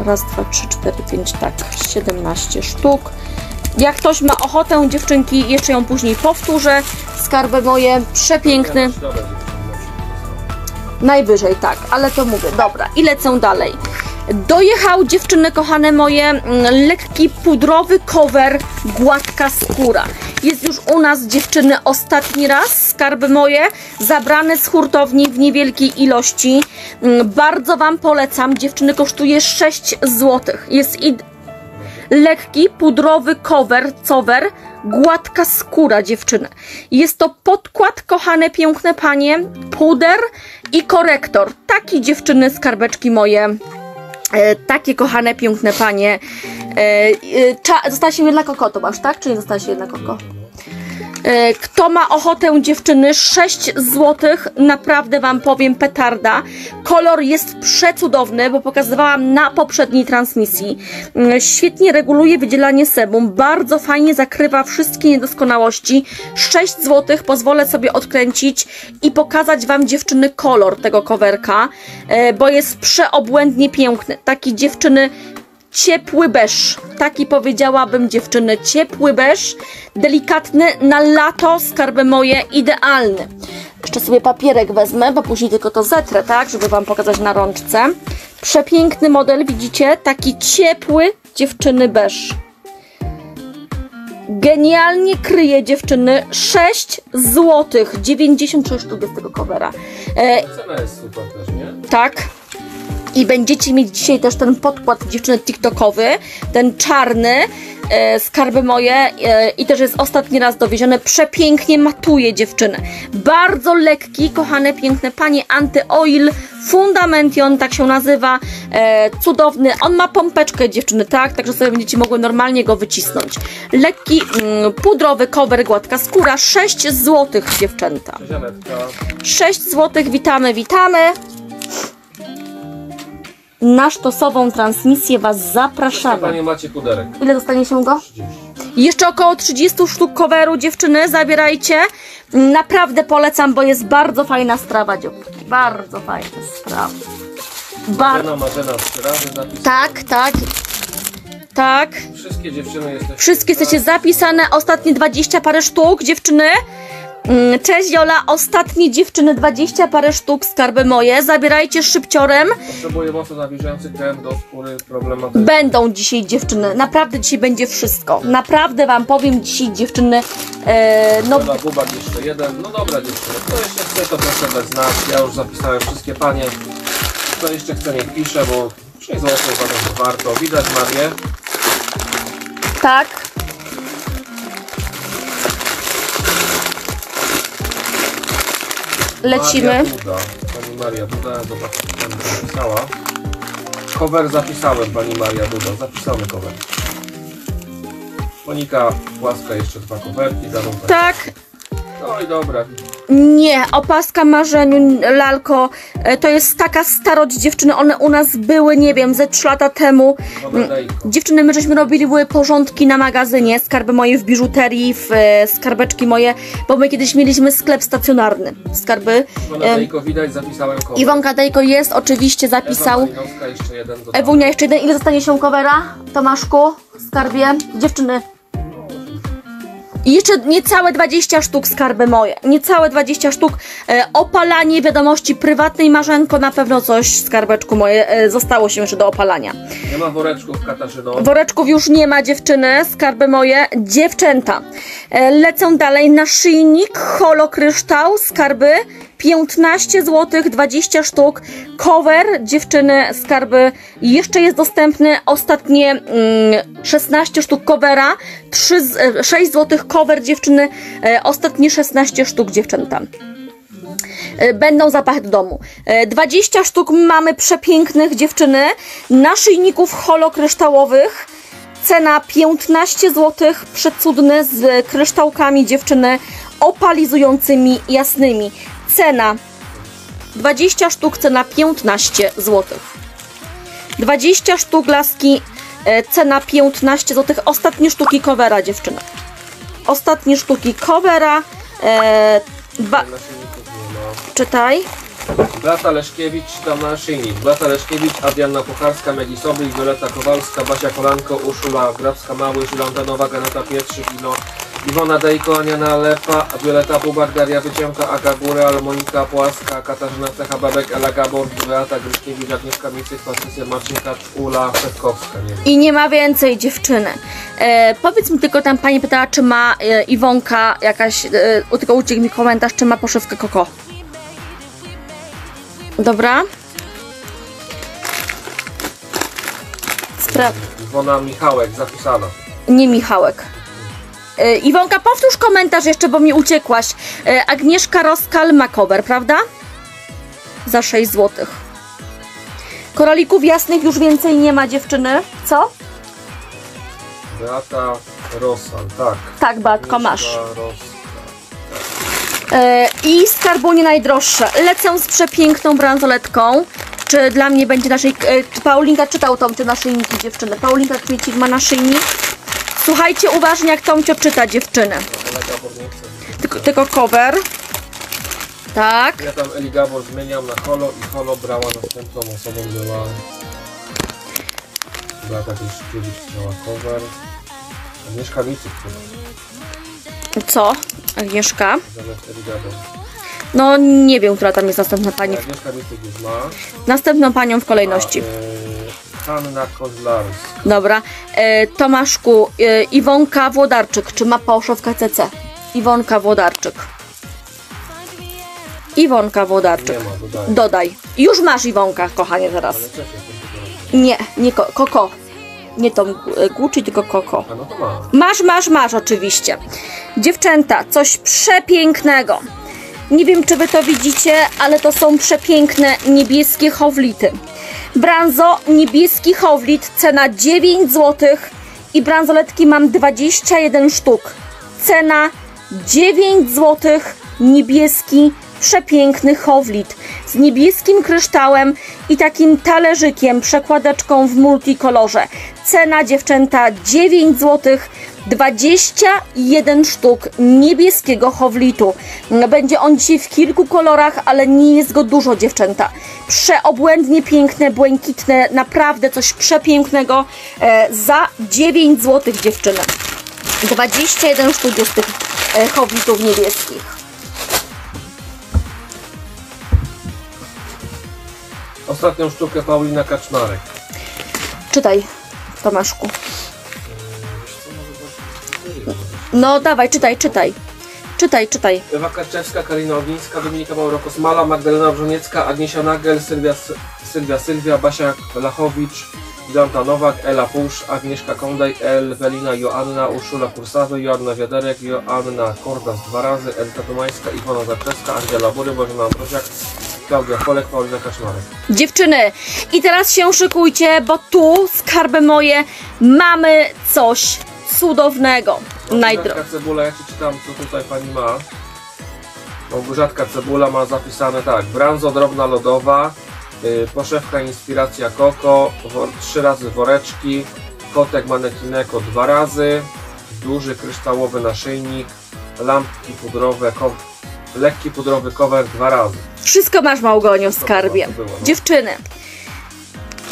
Raz, dwa, trzy, cztery, pięć, tak. 17 sztuk. Jak ktoś ma ochotę, dziewczynki, jeszcze ją później powtórzę. Skarby moje, przepiękny. Dziewczyny, Najwyżej, tak, ale to mówię. Dobra, i lecę dalej. Dojechał, dziewczyny kochane moje, mm, lekki pudrowy cover, gładka skóra. Jest już u nas, dziewczyny, ostatni raz, skarby moje, zabrane z hurtowni w niewielkiej ilości. Mm, Bardzo Wam polecam, dziewczyny, kosztuje 6 zł. Jest id- lekki, pudrowy cover, cover, gładka skóra dziewczyny. Jest to podkład, kochane, piękne panie, puder i korektor. Taki dziewczyny, skarbeczki moje. E, takie kochane, piękne panie. E, e, cza- została się jedna kokoto, masz, tak? Czy nie została się jedna koko? E, Kto ma ochotę dziewczyny, 6 zł, naprawdę Wam powiem petarda. Kolor jest przecudowny, bo pokazywałam na poprzedniej transmisji. Mm, Świetnie reguluje wydzielanie sebum, bardzo fajnie zakrywa wszystkie niedoskonałości. 6 zł, pozwolę sobie odkręcić i pokazać Wam dziewczyny kolor tego coverka, e, bo jest przeobłędnie piękny. Taki dziewczyny ciepły beż. Taki powiedziałabym dziewczyny, ciepły beż, delikatny na lato, skarby moje, idealny. Jeszcze sobie papierek wezmę, bo później tylko to zetrę, tak, żeby Wam pokazać na rączce. Przepiękny model, widzicie? Taki ciepły dziewczyny beż. Genialnie kryje dziewczyny 6 zł 96 sztuk jest tego covera. E, Cena jest super też, nie? tak. I będziecie mieć dzisiaj też ten podkład dziewczyny TikTokowy, ten czarny, e, skarby moje e, i też jest ostatni raz dowieziony. Przepięknie matuje dziewczyny. Bardzo lekki, kochane, piękne panie, anty-oil, Fundamention, tak się nazywa, e, cudowny. On ma pompeczkę dziewczyny, tak, także sobie będziecie mogły normalnie go wycisnąć. Lekki, mm, pudrowy cover, gładka skóra, 6 zł dziewczęta. Żanetka. 6 zł, witamy, witamy. Na sztosową transmisję Was zapraszamy. Panie macie puderek. Ile dostanie się go? 30. Jeszcze około 30 sztuk coveru, dziewczyny, zabierajcie. Naprawdę polecam, bo jest bardzo fajna sprawa, dziewczyny. Bardzo fajna sprawa. Bardzo. Marzena, Marzena, napis. Tak, tak. Tak. Wszystkie dziewczyny jesteście. Wszystkie jesteście zapisane. Ostatnie 20 parę sztuk, dziewczyny. Mm, Cześć Jola, ostatnie dziewczyny, 20 parę sztuk, skarby moje. Zabierajcie szybciorem. Potrzebuję mocno nawilżający krem do skóry problematyczny. Będą dzisiaj dziewczyny. Naprawdę dzisiaj będzie wszystko. Naprawdę wam powiem dzisiaj dziewczyny. E, no, Bubak jeszcze jeden. No dobra dziewczyny, kto jeszcze chce to proszę dać znać. Ja już zapisałem wszystkie panie. Kto jeszcze chce niech pisze, bo 6 zł warto. Widać Marię. tak. Lecimy. Maria Duda. Pani Maria Duda, zobaczcie, co pani zapisała. Cover zapisałem, pani Maria Duda. Zapisamy cover. Monika Łaska jeszcze dwa coverki daną. Tak. No i dobra. Nie, opaska marzeniu, lalko. E, to jest taka starość dziewczyny. One u nas były, nie wiem, ze 3 lata temu. Bonadejko. Dziewczyny, my żeśmy robili były porządki na magazynie, skarby moje w biżuterii, w e, skarbeczki moje, bo my kiedyś mieliśmy sklep stacjonarny. Skarby. E, Bonadejko widać, zapisałem cover. Iwonka Dejko jest, oczywiście Ewa zapisał. Malinowska jeszcze jeden. Ewunia, jeszcze jeden. Ile zostanie się covera? Tomaszku, skarbie. Dziewczyny. I jeszcze niecałe 20 sztuk skarby moje. Niecałe 20 sztuk. E, opalanie wiadomości prywatnej Marzenko. Na pewno coś skarbeczku moje e, zostało się jeszcze do opalania. Nie ma woreczków, Katarzyno. Woreczków już nie ma dziewczyny, skarby moje, dziewczęta. E, lecą dalej naszyjnik, holokryształ, skarby, 15 zł, 20 sztuk, cover, dziewczyny, skarby, jeszcze jest dostępny, ostatnie mm, 16 sztuk covera, 3, z- e, 6 zł cover, dziewczyny, e, ostatnie 16 sztuk, dziewczęta. E, będą zapachy do domu. E, 20 sztuk mamy przepięknych dziewczyny, naszyjników holokryształowych. Cena 15 zł, przecudny z kryształkami dziewczyny opalizującymi jasnymi. Cena 20 sztuk, cena 15 zł. 20 sztuk laski E, cena 15 zł. Ostatnie sztuki covera, dziewczyny. Ostatnie sztuki covera. E, ma. czytaj. Beata Leszkiewicz, tam naszyjnik. Beata Leszkiewicz, Adrianna Pucharska, Megi Soblik, Wioleta Kowalska, Basia Kolanko, Urszula Grabska-Małysz, Jolanta Nowak, Aneta Pietrzyk, Ino, Iwona Dejko, Aniana Lepa, Wioleta Bubak, Daria Wyciąka, Aga Góral, Monika Płaska, Katarzyna Stecha Babek, Ela Gabor, Beata Gryszkiewicz, Agnieszka Micyk, Patrycja Marcin Kacz, Ula Petkowska. Nie. I nie ma więcej dziewczyny. E, powiedz mi tylko, tam pani pytała, czy ma e, Iwonka jakaś, e, tylko uciekł mi komentarz, czy ma poszywkę koko. Dobra. Spra- Iwona Michałek, zapisana. nie Michałek. E, Iwonka, powtórz komentarz jeszcze, bo mi uciekłaś. E, Agnieszka Roskal ma cover, prawda? Za 6 zł. Koralików jasnych już więcej nie ma dziewczyny. Co? Beata Rosal, tak. Tak, Batko, masz. E, I skarbonie najdroższe. Lecę z przepiękną bransoletką. Czy dla mnie będzie naszej. Czy Paulinka czytał Tomcio naszyjniki dziewczyny? Paulinka Kwiecik ma naszyjnik. Słuchajcie uważnie, jak Tomcio czyta chce. Tylko, tylko cover. Tak. Ja tam Eli Gabor zmieniam na Holo i Holo brała następną osobą była Beata Kiszkiewicz miała cover Agnieszka Micyk Co? Agnieszka? zamiast Eli Gabor No nie wiem, która tam jest następna pani. Agnieszka Następną panią w kolejności. E, Hanna Kozlarska Dobra. E, Tomaszku, e, Iwonka Włodarczyk. Czy ma pałszowka CC? Iwonka Włodarczyk. Iwonka Włodarczyk. nie ma, dodaję Dodaj. Już masz Iwonka, kochanie, teraz. ale Nie, nie ko- Koko. Nie tą e, Gucci, tylko Koko. A no to ma Masz, masz, masz, oczywiście. Dziewczęta, coś przepięknego. Nie wiem, czy wy to widzicie, ale to są przepiękne niebieskie howlity. Branzo, niebieski howlit, cena 9 zł i bransoletki mam 21 sztuk. Cena 9 zł, niebieski, przepiękny howlit z niebieskim kryształem i takim talerzykiem, przekładeczką w multikolorze. Cena dziewczęta 9 zł, 21 sztuk niebieskiego howlitu. Będzie on dzisiaj w kilku kolorach, ale nie jest go dużo dziewczęta. Przeobłędnie piękne, błękitne, naprawdę coś przepięknego e, za 9 zł dziewczyny. 21 sztuk jest tych e, niebieskich. Ostatnią sztukę Paulina Kaczmarek Czytaj, Tomaszku. No dawaj, czytaj, czytaj. Czytaj, czytaj. Ewa Karczewska, Karina Ogińska, Dominika Małrokosmala, Magdalena Wrzoniecka, Agniesia Nagel, Sylwia, Sylwia Sylwia, Basia Lachowicz, Jolanta Nowak, Ela Pusz, Agnieszka Kondaj, Ewelina Joanna, Urszula Kursawy, Joanna Wiaderek, Joanna Kordas dwa razy, Elka Tomańska, Iwona Zaczewska, Angela Bury, Bożena Ambroziak, Klaudia Polek, Paulina Kaczmarek. Dziewczyny, i teraz się szykujcie, bo tu, skarby moje, mamy coś cudownego. Najdro- Małgorzatka Cebula, ja ci czytam co tutaj pani ma. Małgorzatka Cebula ma zapisane tak, branzo drobna lodowa, yy, poszewka inspiracja koko, trzy razy woreczki, kotek manekineko dwa razy, duży kryształowy naszyjnik, lampki pudrowe, lekki pudrowy cover dwa razy. Wszystko masz, Małgoniu, w skarbie. było, no. Dziewczyny,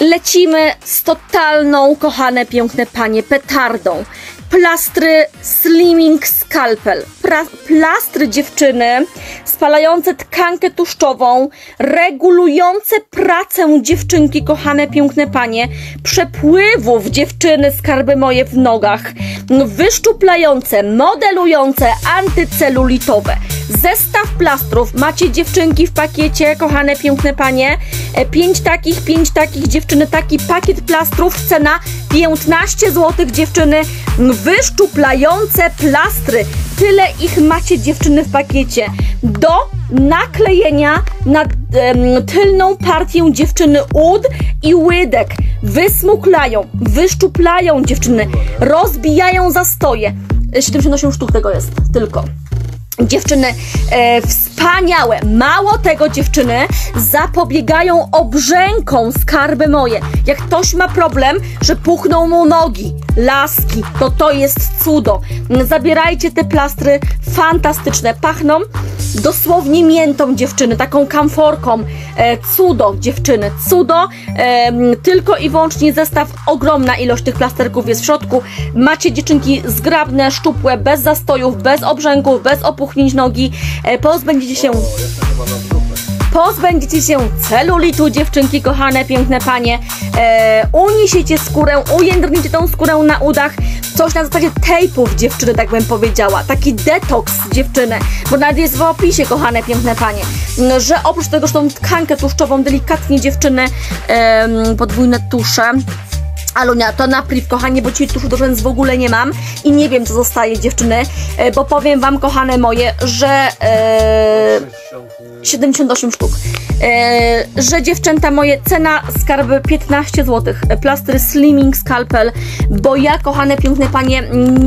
lecimy z totalną, kochane, piękne panie, petardą. Plastry Slimming Scalpel. Pra, plastry dziewczyny, spalające tkankę tłuszczową, regulujące pracę dziewczynki, kochane, piękne panie, przepływów dziewczyny, skarby moje w nogach, wyszczuplające, modelujące, antycelulitowe. Zestaw plastrów macie dziewczynki w pakiecie, kochane piękne panie. E, Pięć takich, pięć takich dziewczyny, taki pakiet plastrów, cena 15 zł dziewczyny. Wyszczuplające plastry. Tyle ich macie dziewczyny w pakiecie. Do naklejenia na tylną partię dziewczyny ud i łydek. Wysmuklają, wyszczuplają dziewczyny, rozbijają zastoje. E, 78 sztuk tego jest, tylko. Dziewczyny e, wspaniałe. Mało tego, dziewczyny zapobiegają obrzękom skarby moje. Jak ktoś ma problem, że puchną mu nogi, laski, to to jest cudo. Zabierajcie te plastry fantastyczne. Pachną dosłownie miętą, dziewczyny, taką kamforką. E, cudo, dziewczyny, cudo. E, tylko i wyłącznie zestaw, ogromna ilość tych plasterków jest w środku. Macie dziewczynki zgrabne, szczupłe, bez zastojów, bez obrzęków, bez opuchnięć nogi. E, pozbędziecie się. Pozbędziecie się celulitu, dziewczynki kochane, piękne panie. E, skórę, ujędrnicie tą skórę na udach. Coś na zasadzie tejpów, dziewczyny, tak bym powiedziała. Taki detoks, dziewczyny. Bo nawet jest w opisie, kochane, piękne panie. m, Że oprócz tego, że tą tkankę tłuszczową delikatnie, dziewczyny, em, podwójne tusze. Alunia, to na priv, kochanie, bo ci tuszu do rzęs w ogóle nie mam i nie wiem, co zostaje, dziewczyny, e, bo powiem wam, kochane moje, że... E, 60, 78 sztuk. E, że dziewczęta moje, cena skarby 15 zł. Plastry Slimming Scalpel, bo ja, kochane, piękne panie,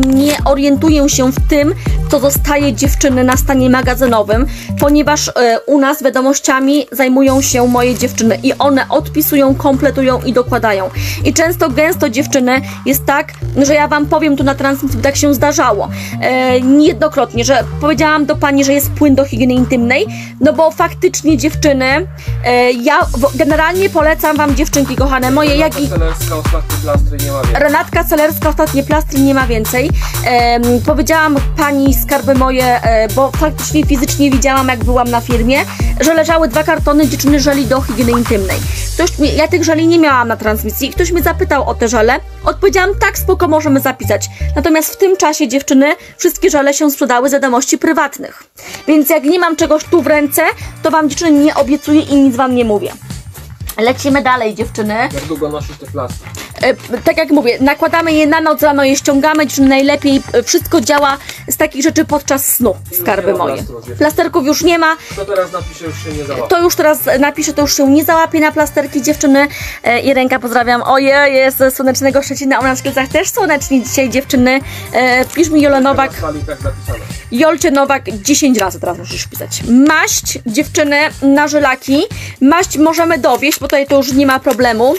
nie orientuję się w tym, co zostaje dziewczyny na stanie magazynowym, ponieważ e, u nas wiadomościami zajmują się moje dziewczyny i one odpisują, kompletują i dokładają. I często, gęsto dziewczyny jest tak, że ja wam powiem tu na transmisji, bo tak się zdarzało. E, niejednokrotnie, że powiedziałam do pani, że jest płyn do higieny intymnej, no bo faktycznie dziewczyny, e, ja generalnie polecam wam dziewczynki kochane moje, jak i Celerska, ostatnie plastry nie ma więcej. Renatka Celerska, ostatnie plastry, nie ma więcej. Em, powiedziałam pani skarby moje, e, bo faktycznie fizycznie widziałam, jak byłam na firmie, że leżały dwa kartony dziewczyny żeli do higieny intymnej. Ktoś mi, ja tych żeli nie miałam na transmisji i ktoś mnie zapytał o te żele. Odpowiedziałam, tak, spoko, możemy zapisać. Natomiast w tym czasie dziewczyny, wszystkie żele się sprzedały z wiadomości prywatnych. Więc jak nie mam czegoś tu w ręce, to wam dziewczyny nie obiecuję i nic wam nie mówię. Lecimy dalej, dziewczyny. Jak długo nosisz te plastry? E, tak jak mówię, nakładamy je na noc, rano je ściągamy, czy najlepiej e, wszystko działa z takich rzeczy podczas snu, skarby ma moje. dziewczyny. Plasterków już nie ma, To teraz napiszę, już się nie załapie. to już teraz napiszę, to już się nie załapie na plasterki dziewczyny. E, I ręka pozdrawiam. Ojej, jest słonecznego Szczecina, u nas w Kielcach też słonecznie dzisiaj dziewczyny. E, pisz mi Jola Nowak. Tak. Jolcie Nowak 10 razy teraz musisz pisać. Maść dziewczyny na żylaki. Maść możemy dowieść, tutaj to już nie ma problemu.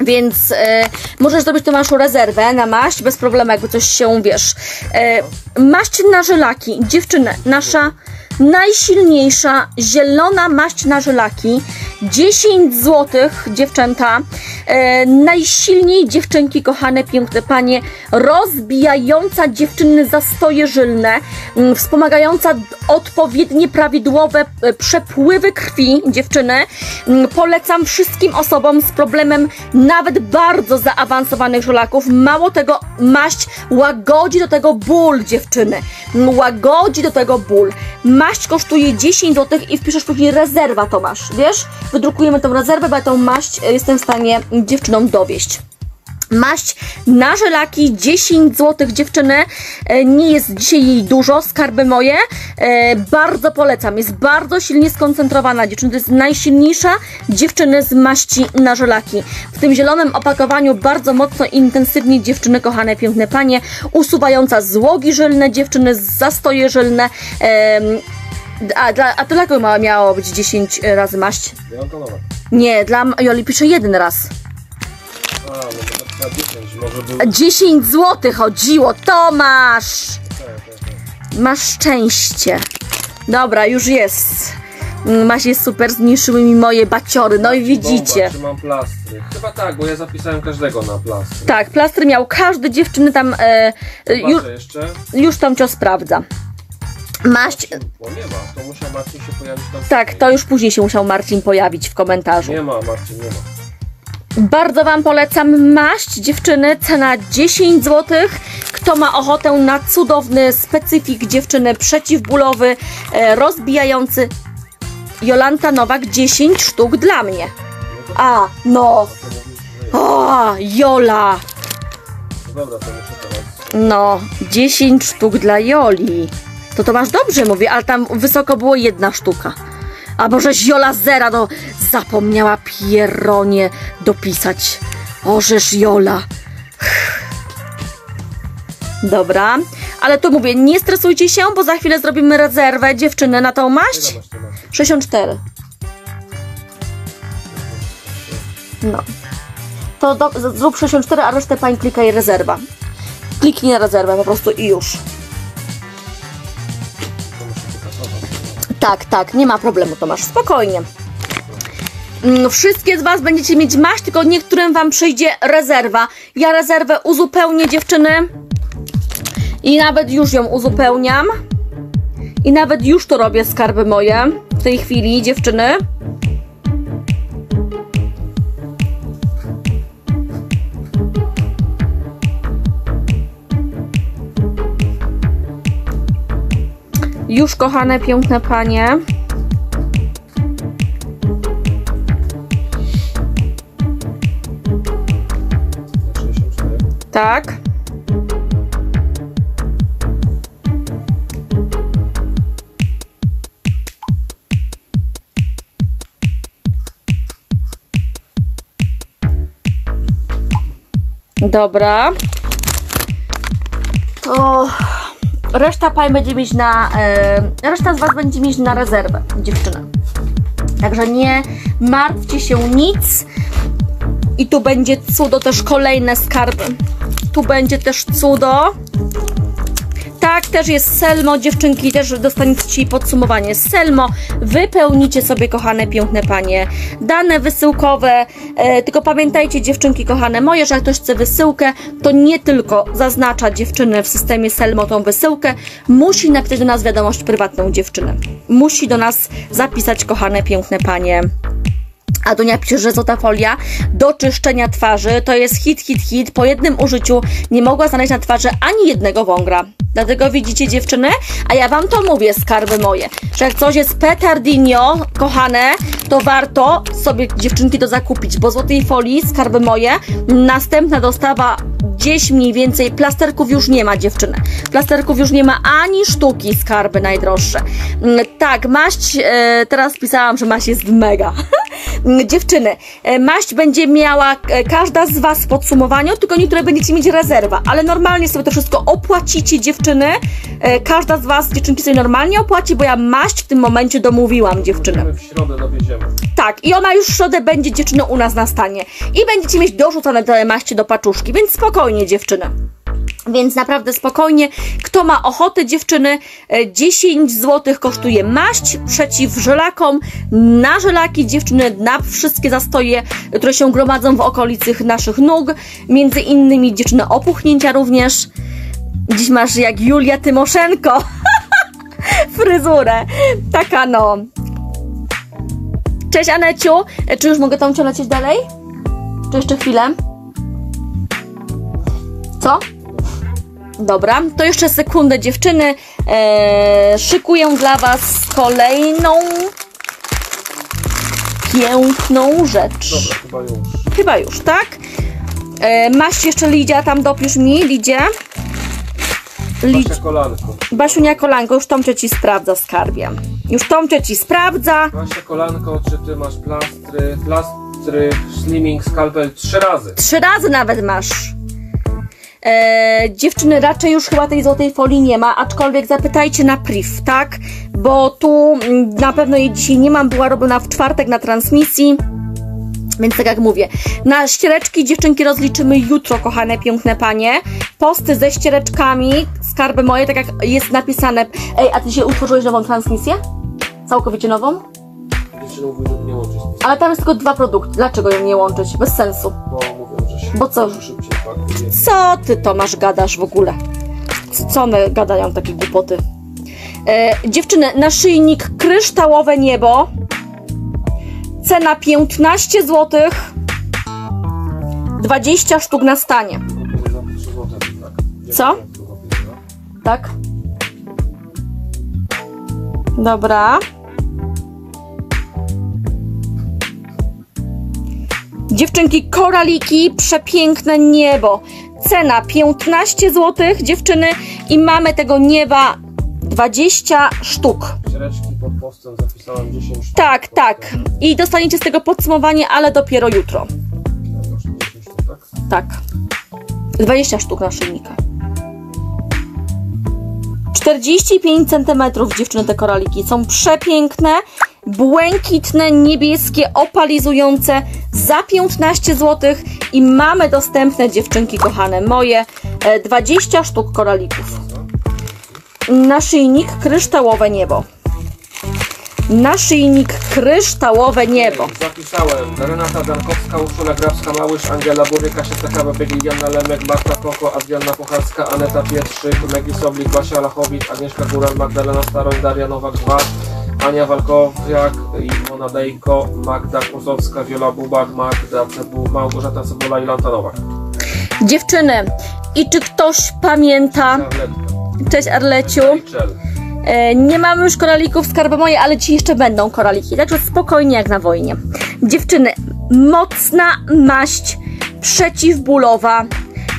Więc e, możesz zrobić tą naszą rezerwę na maść, bez problemu, jakby coś się wiesz. E, maść na żylaki. Dziewczyny, nasza najsilniejsza zielona maść na żylaki. 10 zł, dziewczęta. E, najsilniej dziewczynki, kochane, piękne panie, rozbijająca dziewczyny zastoje żylne, mm, wspomagająca odpowiednie, prawidłowe e, przepływy krwi dziewczyny. Mm, Polecam wszystkim osobom z problemem nawet bardzo zaawansowanych żelaków. Mało tego, maść łagodzi do tego ból dziewczyny. Mm, Łagodzi do tego ból. Maść kosztuje 10 zł i wpiszesz później rezerwa to masz, wiesz? Wydrukujemy tą rezerwę, bo ja tą maść e, jestem w stanie dziewczynom dowieść. Maść na żelaki 10 zł dziewczyny. E, Nie jest dzisiaj jej dużo, skarby moje. E, bardzo polecam. Jest bardzo silnie skoncentrowana dziewczyna. To jest najsilniejsza dziewczyny z maści na żelaki. W tym zielonym opakowaniu bardzo mocno intensywnie dziewczyny, kochane, piękne panie, usuwająca złogi żylne, dziewczyny zastoje żylne. A, dla, a to dla kogo miało być 10 razy maść? Nie, dla Joli pisze jeden raz. A, no tak na 10, może był... 10 zł chodziło, to masz! Tak, tak, tak. Masz szczęście. Dobra, już jest. Mm, Maś jest super, zmniejszyły mi moje baciory, no i widzicie. Bomba, czy mam plastry? Chyba tak, bo ja zapisałem każdego na plastry. Tak, plastry miał każdy, dziewczyny tam, e, e, już, jeszcze. już tam cię sprawdza. Maść, Bo nie ma, to musiał Marcin się pojawić tam. tak, to już później się musiał Marcin pojawić w komentarzu. Nie ma, Marcin, nie ma. Bardzo Wam polecam maść dziewczyny, cena 10 zł. Kto ma ochotę na cudowny specyfik dziewczyny przeciwbólowy, e, rozbijający, Jolanta Nowak 10 sztuk dla mnie. A, no, o, Jola, No no, 10 sztuk dla Joli. To to masz dobrze, mówię, ale tam wysoko było jedna sztuka. A może Jola zera, no zapomniała pieronie dopisać. Orzesz Jola. Dobra. Ale tu mówię, nie stresujcie się, bo za chwilę zrobimy rezerwę dziewczyny na tą maść. Ile masz tu masz? 64. No. To do, zrób 64, a resztę pań klikaj rezerwa. Kliknij na rezerwę po prostu i już. Tak, tak, nie ma problemu, Tomasz, spokojnie. Mm, Wszystkie z Was będziecie mieć maść, tylko niektórym Wam przyjdzie rezerwa. Ja rezerwę uzupełnię, dziewczyny. I nawet już ją uzupełniam. I nawet już to robię, skarby moje. W tej chwili, dziewczyny. Już, kochane, piękne panie. Na 64. Tak. Dobra. To reszta pań będzie mieć na. E, reszta z Was będzie mieć na rezerwę, dziewczyna. Także nie martwcie się nic. I tu będzie cudo, też kolejne skarby. Tu będzie też cudo. Tak, też jest Selmo, dziewczynki, też dostaniecie ci podsumowanie Selmo. Wypełnicie sobie, kochane, piękne panie, dane wysyłkowe. E, tylko pamiętajcie, dziewczynki, kochane moje, że jak ktoś chce wysyłkę, to nie tylko zaznacza dziewczyny w systemie Selmo tą wysyłkę, musi napisać do nas wiadomość prywatną dziewczynę. Musi do nas zapisać, kochane, piękne panie. A pisze, że złota folia do czyszczenia twarzy to jest hit, hit, hit. Po jednym użyciu nie mogła znaleźć na twarzy ani jednego wągra. Dlatego widzicie dziewczyny, a ja wam to mówię, skarby moje, że jak coś jest petardinio, kochane, to warto sobie dziewczynki to zakupić, bo złotej folii, skarby moje, następna dostawa gdzieś mniej więcej, plasterków już nie ma dziewczyny. Plasterków już nie ma ani sztuki, skarby najdroższe. Mm, Tak, maść, e, teraz pisałam, że maść jest mega. Dziewczyny, e, maść będzie miała e, każda z Was w podsumowaniu, tylko niektóre będziecie mieć rezerwa, ale normalnie sobie to wszystko opłacicie, dziewczyny. E, Każda z Was, dziewczynki, sobie normalnie opłaci, bo ja maść w tym momencie domówiłam, dziewczyny. W środę dowieziemy. Tak, i ona już w środę będzie dziewczyny u nas na stanie. I będziecie mieć dorzucone te maści do paczuszki, więc spokojnie dziewczyny. Więc naprawdę spokojnie. Kto ma ochotę, dziewczyny, e, 10 zł kosztuje maść przeciw żelakom. Na żelaki, dziewczyny, na wszystkie zastoje, które się gromadzą w okolicy naszych nóg. Między innymi dziewczyny opuchnięcia również. Dziś masz jak Julia Tymoszenko. Fryzurę. Taka no. Cześć Aneciu. E, Czy już mogę tam cię lecieć dalej? Czy jeszcze chwilę? Co? Dobra, to jeszcze sekundę dziewczyny. Eee, szykuję dla Was kolejną piękną rzecz. Dobra, chyba już. Chyba już, tak? E, masz jeszcze Lidia, tam dopisz mi, Lidzie. Lid... Basia kolanko. Basiunia kolanko, już Tomcia Ci sprawdza skarbie. Już Tomcia Ci sprawdza. Basia kolanko, czy ty masz plastry, plastry, slimming, skalpel trzy razy. Trzy razy nawet masz. E, dziewczyny raczej już chyba tej złotej folii nie ma, aczkolwiek zapytajcie na priv, tak? Bo tu mm, na pewno jej dzisiaj nie mam, była robiona w czwartek na transmisji. Więc tak jak mówię, na ściereczki dziewczynki rozliczymy jutro, kochane piękne panie. Posty ze ściereczkami, skarby moje, tak jak jest napisane. Ej, a ty się utworzyłeś nową transmisję? Całkowicie nową? Ale tam jest tylko dwa produkty. Dlaczego ją nie łączyć? Bez sensu. bo Bo co? Co ty Tomasz gadasz w ogóle? Co- one gadają takie głupoty? E, dziewczyny, naszyjnik kryształowe niebo. Cena 15 zł. 20 sztuk na stanie. Kupię za 3 złote. Co? Tak? Dobra. Dziewczynki, koraliki, przepiękne niebo. Cena 15 zł, dziewczyny, i mamy tego nieba 20 sztuk. Ściereczki pod postem zapisałem 10 sztuk. Tak, tak. I dostaniecie z tego podsumowanie, ale dopiero jutro. Proszę, 10 sztuk, tak? Tak. 20 sztuk naszyjnika. 45 cm dziewczyny te koraliki. Są przepiękne, błękitne, niebieskie, opalizujące za 15 zł i mamy dostępne dziewczynki kochane moje e, 20 sztuk koralików. Naszyjnik kryształowe niebo. Naszyjnik kryształowe niebo. Zapisałem. Renata Dankowska, Urszula Grabska-Małysz, Angela Bury, Kasia Stakawa, Biegli, Janna Lemek, Marta Poko, Adrianna Pucharska, Aneta Pietrzyk, Megi Soblik, Basia Lachowicz, Agnieszka Góral, Magdalena Staroń, Daria Nowak-Żwar, Ania Walkowiak, Iwona Dejko, Magda Kłosowska, Wiola Bubak, Magda Cebu, Małgorzata Cebula i Lanta Nowak. Dziewczyny, i czy ktoś pamięta, Arletka. cześć Arleciu, e, nie mamy już koralików skarby moje, ale ci jeszcze będą koraliki, także spokojnie jak na wojnie. Dziewczyny, mocna maść przeciwbólowa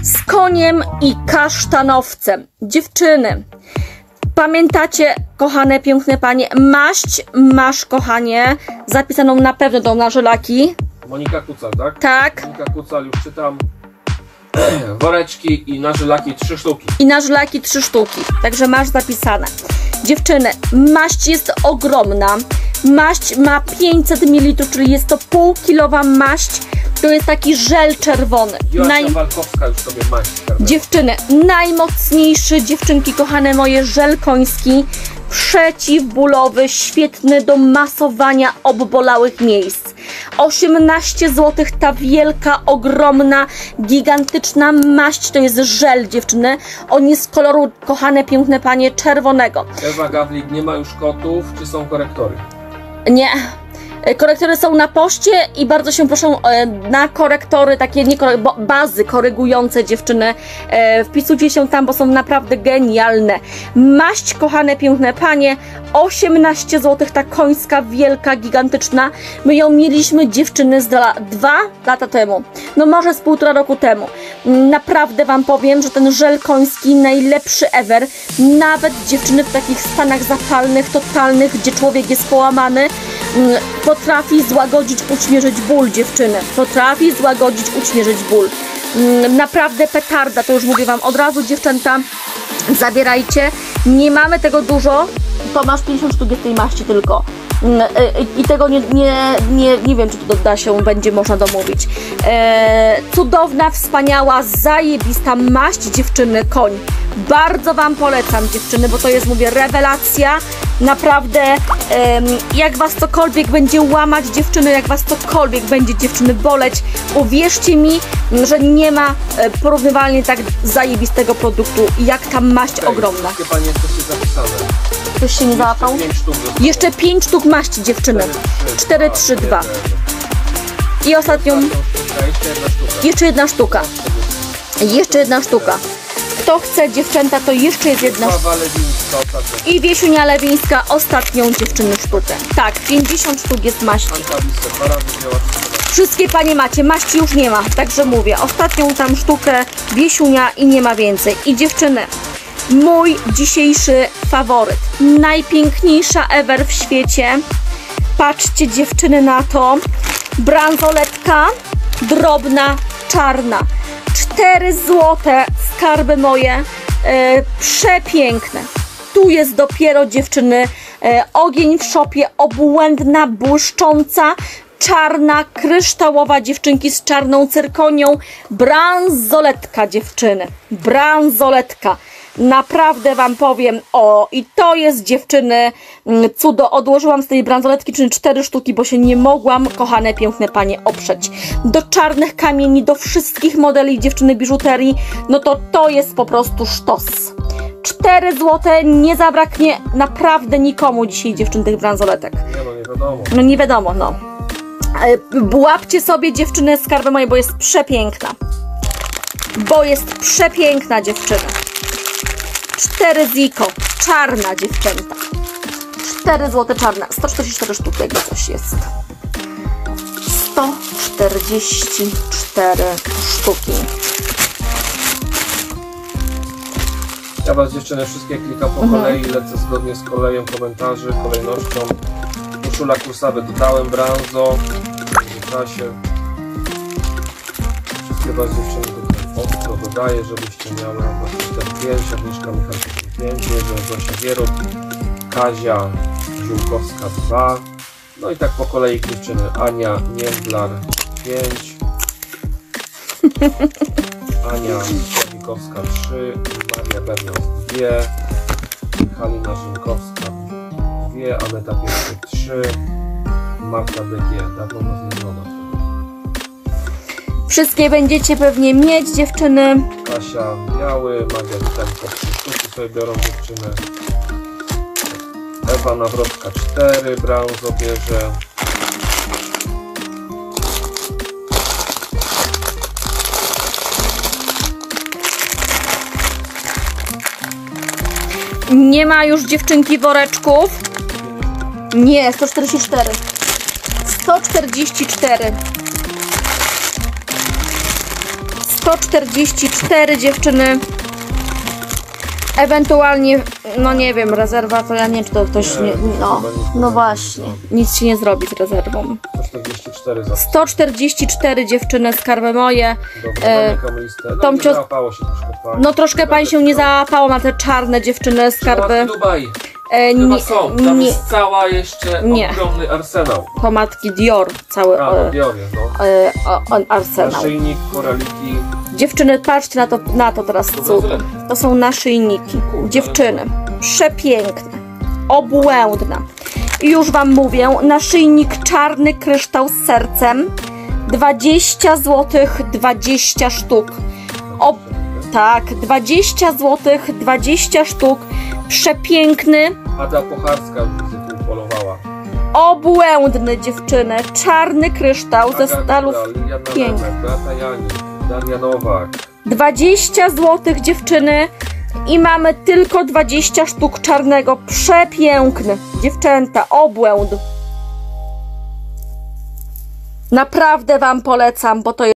z koniem i kasztanowcem. Dziewczyny, pamiętacie, kochane, piękne panie, maść masz, kochanie, zapisaną na pewno do na żelaki, Monika Kucal, tak? tak? Monika Kucal, już czytam. Woreczki i na żylaki trzy sztuki. i na żlaki trzy sztuki. Także masz zapisane. Dziewczyny, maść jest ogromna. Maść ma 500 ml, czyli jest to półkilowa maść. To jest taki żel czerwony. Naj... Walkowska już sobie maść. Dziewczyny, najmocniejszy, dziewczynki kochane moje, żel koński. Przeciwbólowy, świetny do masowania obbolałych miejsc. 18 zł ta wielka, ogromna, gigantyczna maść to jest żel dziewczyny. On jest z koloru, kochane, piękne panie, czerwonego. Ewa Gawlik, nie ma już kotów, czy są korektory? Nie. E, Korektory są na poście i bardzo się proszę e, na korektory, takie nie korek- bazy korygujące dziewczyny. E, Wpisujcie się tam, bo są naprawdę genialne. Maść, kochane, piękne panie, 18 zł, ta końska, wielka, gigantyczna. My ją mieliśmy dziewczyny z dwa, dwa lata temu. No może z półtora roku temu. Naprawdę Wam powiem, że ten żel koński najlepszy ever. Nawet dziewczyny w takich stanach zapalnych, totalnych, gdzie człowiek jest połamany, mm, potrafi złagodzić, uśmierzyć ból dziewczyny. Potrafi złagodzić, uśmierzyć ból. Mm, Naprawdę petarda, to już mówię Wam od razu dziewczęta. Zabierajcie. Nie mamy tego dużo. To masz 50 sztuk tej maści tylko. Mm, y, I tego nie, nie, nie, nie wiem, czy to da się będzie można domówić. E, cudowna, wspaniała, zajebista maść dziewczyny koń. Bardzo Wam polecam dziewczyny, bo to jest, mówię, rewelacja. Naprawdę, jak Was cokolwiek będzie łamać dziewczyny, jak Was cokolwiek będzie dziewczyny boleć, uwierzcie mi, że nie ma e, porównywalnie tak zajebistego produktu, jak ta maść ogromna. Wszystkie panie jesteście zapisane. Ktoś się nie załapał? Pięć sztuk zostało. Jeszcze 5 sztuk maści dziewczyny. 4, 3, 2. I ostatnią, Jeszcze jedna sztuka. jeszcze jedna sztuka. Kto chce dziewczęta, to jeszcze jest jedna sztuka. I Wiesiunia Lewińska, ostatnią dziewczyny sztukę. Tak, 50 sztuk jest maści. Wszystkie panie macie, maści już nie ma, także mówię. Ostatnią tam sztukę Wiesiunia i nie ma więcej. I dziewczyny, mój dzisiejszy faworyt. Najpiękniejsza ever w świecie. Patrzcie dziewczyny na to. Bransoletka, drobna, czarna. 4 złote skarby moje. E, przepiękne. Tu jest dopiero dziewczyny e, ogień w szopie, obłędna, błyszcząca, czarna, kryształowa dziewczynki z czarną cyrkonią. Bransoletka dziewczyny. Bransoletka. Naprawdę Wam powiem, o i to jest dziewczyny mm, cudo. Odłożyłam z tej bransoletki czyli cztery sztuki, bo się nie mogłam, kochane, piękne panie, oprzeć. Do czarnych kamieni, do wszystkich modeli dziewczyny biżuterii, no to to jest po prostu sztos. 4 złote nie zabraknie naprawdę nikomu dzisiaj dziewczyn tych bransoletek. Nie no, nie wiadomo. No nie wiadomo, no. E, Łapcie sobie dziewczynę skarby moje, bo jest przepiękna. Bo jest przepiękna dziewczyna. 4 ziko, czarna dziewczęta. 4 złote czarna, 144 sztuki, jakby coś jest. 144 sztuki. Ja was dziewczyny wszystkie klikam po Mhm. kolei, lecę zgodnie z koleją komentarzy, kolejnością. Urszula Kursawy dodałem branzo w czasie. Wszystkie was dziewczyny ostro dodaję, żebyście miały właśnie ten 5, Agnieszka Michalczyk 5, że Zosia Wierut, Kazia Ziółkowska 2, no i tak po kolei dziewczyny, Ania Niemblar 5, Ania Sławikowska 3, Maria Bernos 2, Halina Rzymkowska 2, Aneta Pieszczyk 3, Marta DG, dawno nas Wszystkie będziecie pewnie mieć, dziewczyny. Kasia biały, Magia tutaj po sztuki sobie biorą dziewczyny. Ewa Nawrotka 4, brązo bierze. Nie ma już dziewczynki woreczków. Nie, 144. 144. 144 dziewczyny. Ewentualnie, no nie wiem, rezerwa to ja nie wiem, czy to ktoś nie. No, no właśnie, nic się nie zrobi z rezerwą. 144 za 144 dziewczyny, skarby moje. E, załapało się troszkę fajnie. No troszkę pani się nie załapało na te czarne dziewczyny, skarby. Skarby. Dubaj, E, chyba nie, są. Tam nie, jest cała jeszcze Nie. ogromny arsenał. pomadki Dior, cały A, no Diorie, no. e, o- on arsenał. Naszyjnik, koraliki. Dziewczyny, patrzcie na to, na to teraz To. To są naszyjniki. Dziewczyny, przepiękne, obłędne. I już Wam mówię, naszyjnik czarny kryształ z sercem. 20 zł, 20 sztuk. Tak, 20 zł, 20 sztuk. Przepiękny, Ada Pocharska już polowała. obłędny dziewczyny. Czarny kryształ ze Aga stalów Góra, Liliana pięknych. Daria Nowak. 20 zł dziewczyny i mamy tylko 20 sztuk czarnego. Przepiękny. Dziewczęta, obłęd. Naprawdę Wam polecam, bo to jest